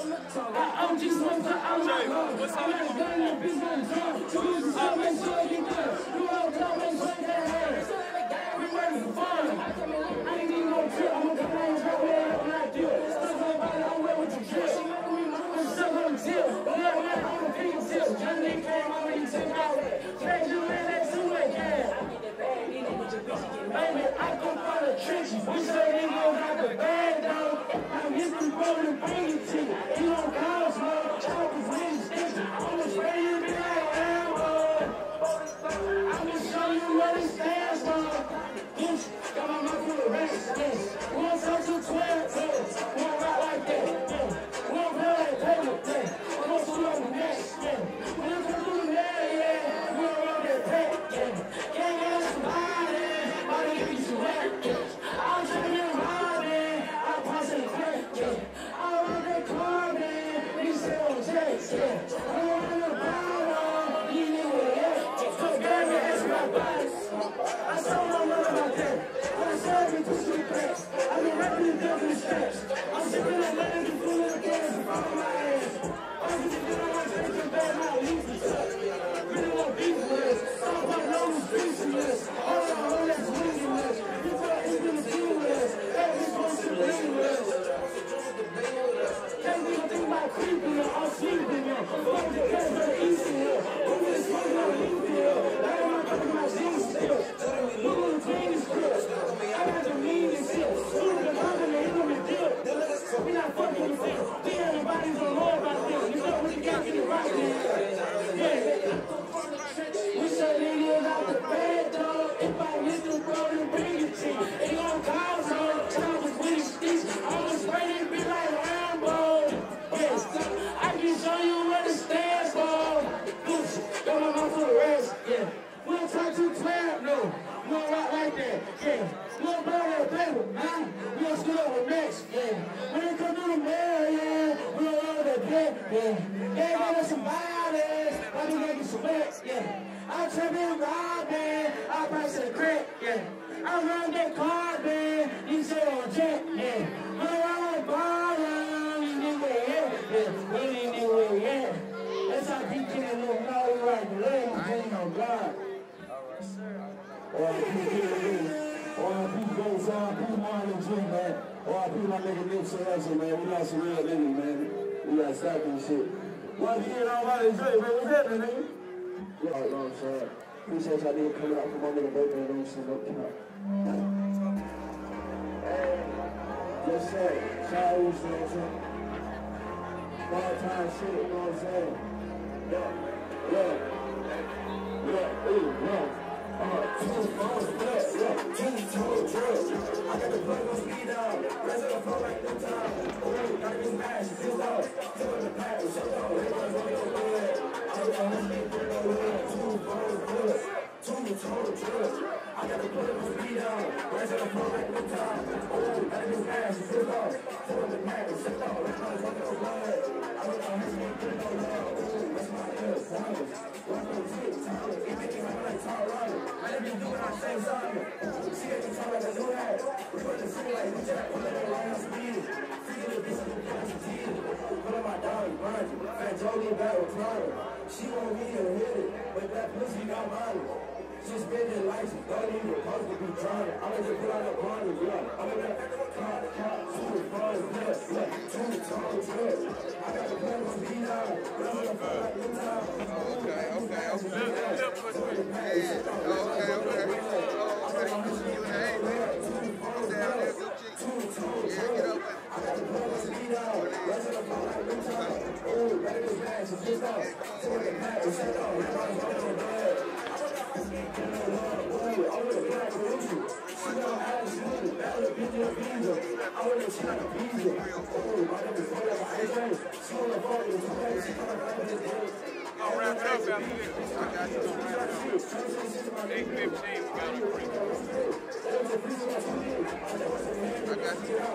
I'm just one for I'm not. I'm going to be one drunk. Who's up and so you can't. come and shake their hands. We ready for fun. I ain't need no trip. I'm gonna come out and drop it up when I do. Stuff like body, I'm wear what you drip. Stuff on the tip. Yeah, man, I'm a big tip. Young nigga came out and he took out it. Can't you let that two way gas? Baby, I come from the trenches. We say they gon' got the bag to you. You don't cause no trouble. I'm just like I'm showing you what it stands for. Yes, got my mouth full of rest, yes. One, two, two, twelve, yes. One rock like that.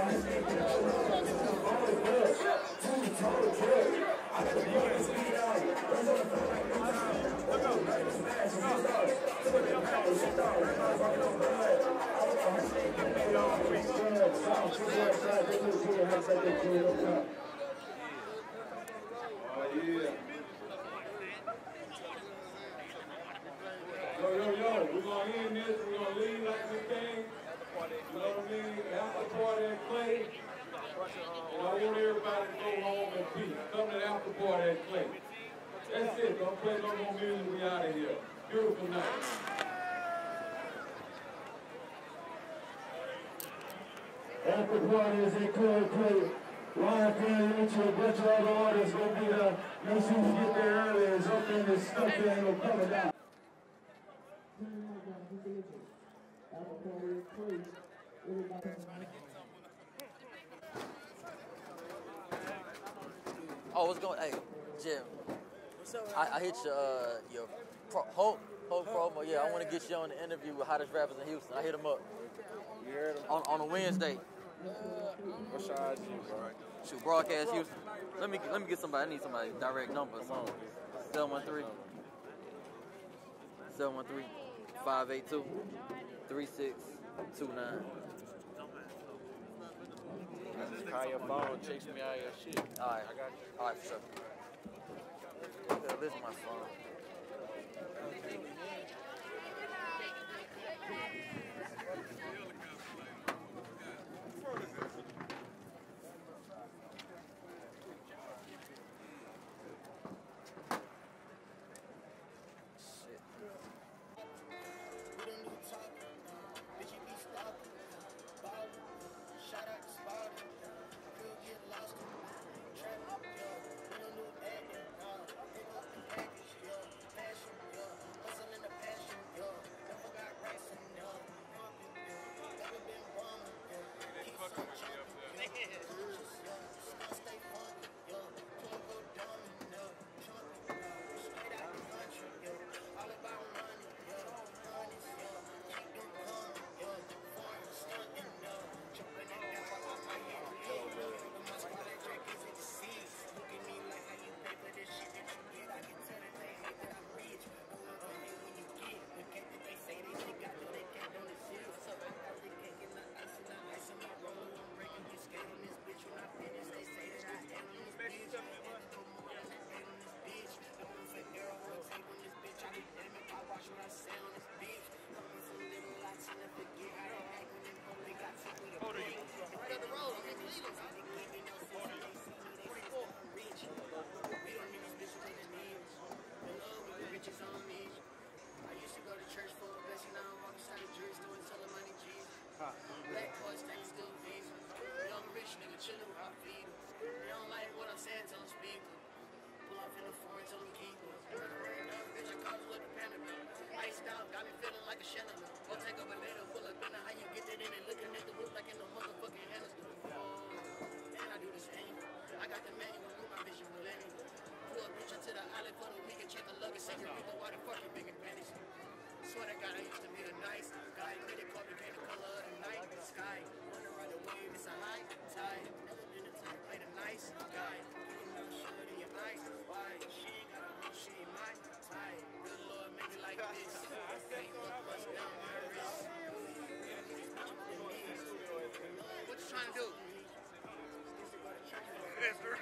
Oh, yeah. And I want everybody to go home in peace. Come to the after party at Clay. That's it. Don't play no more music. We out of here. Beautiful night. After party is in Club Play. Ryan Perry, Richard, a bunch of other artists gonna be there. Make sure you get there early. It's up in this stuff there ain't gonna cover down. Oh, what's going? Hey, Jim. what's I, I hit your uh, your pro, Hope Hope promo. Yeah, I want to get you on the interview with hottest rappers in Houston. I hit him up. You heard him? On, on a Wednesday. What's your IG, bro? Shoot, broadcast Houston. Let me let me get somebody. I need somebody direct number. something. 713 713 582 3629. Just call your phone, text me all your shit. All right. I got you. All right, for sure. This is my phone. Rich nigga chillin' with my feet. They don't like what I'm saying, tell them speak. Pull off in the tell them keep up, bitch, I the. Iced out, got me feeling like a chandelier. Go take up a later, pull up in how you get that in it. Looking at the whip like in the motherfucking hamster. Oh, and I do the. I got the manual my vision millennium. Pull a bitch into the island for the weekend, check the luggage, second read the water, fucking big and. Swear to God, I used to be a nice guy. Made it the color of the night sky. Wanna ride a wave, it's a nice guy. Why? She got she. Good Lord, like this. Wrist. What you trying to do? That's right.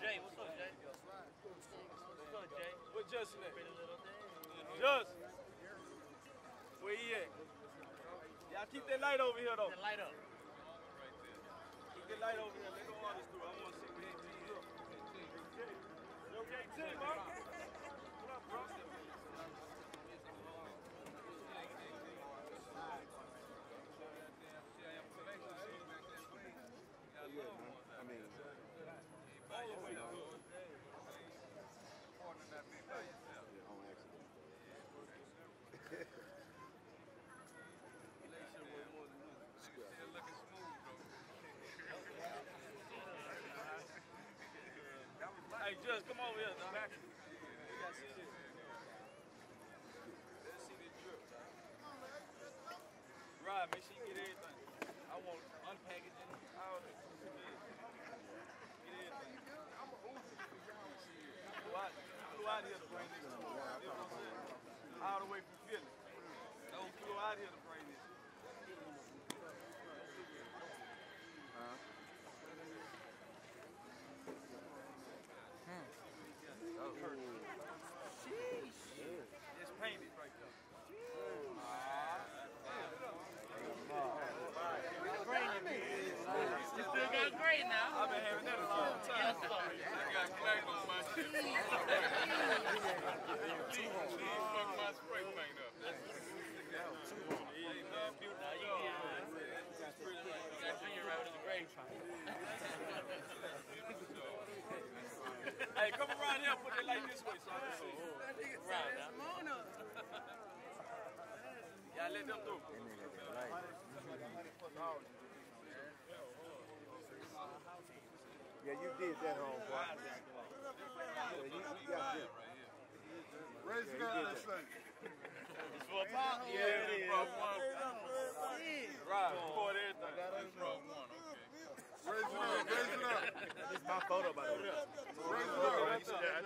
Jay, what's up, Jay? What's up, Jay? Justin at? Where he at? Y'all keep that light over here, though. The light up. Keep that light over here. Let the artists through. I want to see what they do. Look. You okay, bro? What up, bro? Hey, Just come over here, dog. We got some shit. Let's see this drip. Right, make sure you get everything. I want unpackaging, all. Get everything. Flew out, flew out here to bring this to you. You know what I'm saying? All the way from Philly. out here to bring this. It's painted right there. You still got gray now. I've been having that a long time. I got black on my shit. Please, please fuck my spray paint up. Hey, man, beautiful dog. Hey, come around here and put it like this way so I can see. Right now. Y'all let them through. Yeah, you did that, homeboy. Yeah, you, you got it. Raise it up, let's say. It's for a pop? Yeah, it is. Right, before everything. It's from one, okay. Raise it up, raise it up. This is my photo, by the way. Raise it up. I took that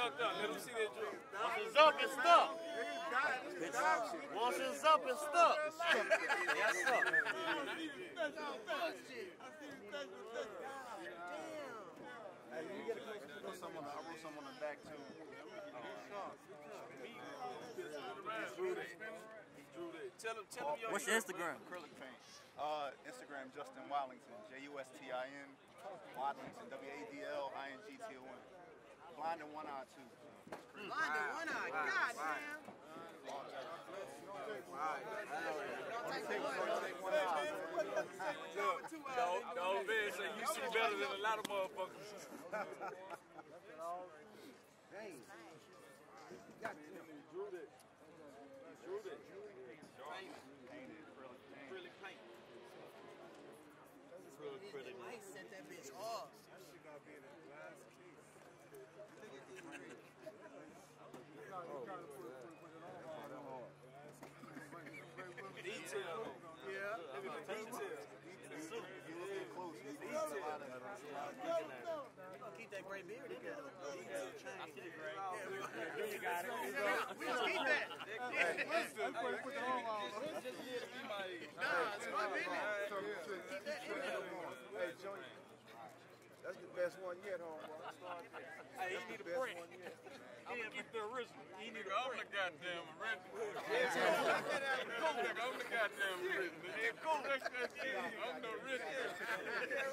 up there. Let them see that drink. Once it's up, it's stuck. Once it's up, it's stuck. Yes, sir. Hey, you get a picture, put some on the, I wrote some on the back too. He drew that. He drew that. Tell him, tell him your What's your Instagram? Acrylic paint. Uh, Instagram Justin Wadlington, J U S T I N, Wadlington, W A D L I N G T O N. Blind in one eye too. Blind in one eye, God damn. Don't, don't be say you see better than a lot of motherfuckers. Hey. He drew that. He drew that. Painted acrylic paint. Acrylic paint. Acrylic. I set that bitch off. Detail. Yeah. Look at the detail. Keep that gray beard in there. I see the gray. You got it. We just keep that. Nah, it's my business. Keep that in there. Hey, Junior. That's the best one yet, homeboy. Hey, he need a print. I'm gonna keep the original. He need a print. I'm the goddamn original. I'm the goddamn original. I'm the original.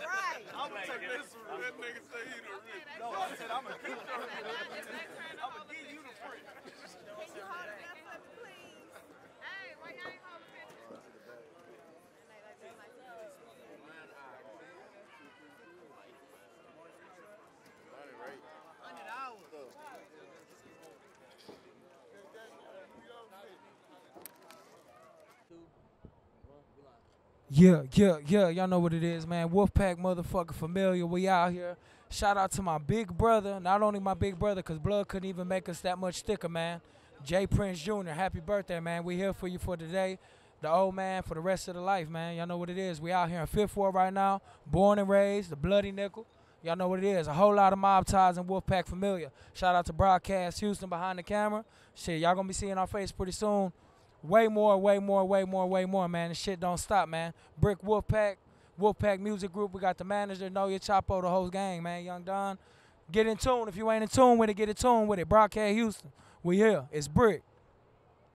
right. I'm gonna take this one. That nigga say he the original. No, I said I'm gonna keep the original. I'm gonna give you the print. Can you hold it up for me, please? Hey, why y'all ain't holding pictures? Hundred hours. Yeah, yeah, yeah. Y'all know what it is, man. Wolfpack motherfucker familiar. We out here. Shout out to my big brother. Not only my big brother, because blood couldn't even make us that much thicker, man. J Prince Jr., happy birthday, man. We here for you for today. The old man for the rest of the life, man. Y'all know what it is. We out here in Fifth Ward right now. Born and raised, the bloody nickel. Y'all know what it is. A whole lot of mob ties and Wolfpack familiar. Shout out to Broadcast Houston behind the camera. Shit, y'all gonna be seeing our face pretty soon. Way more, way more, way more, way more, man. This shit don't stop, man. Brick Wolfpack, Wolfpack Music Group. We got the manager, Know Your Chapo, the whole gang, man. Young Don. Get in tune. If you ain't in tune with it, get in tune with it. Broadcast Houston. We here. It's Brick.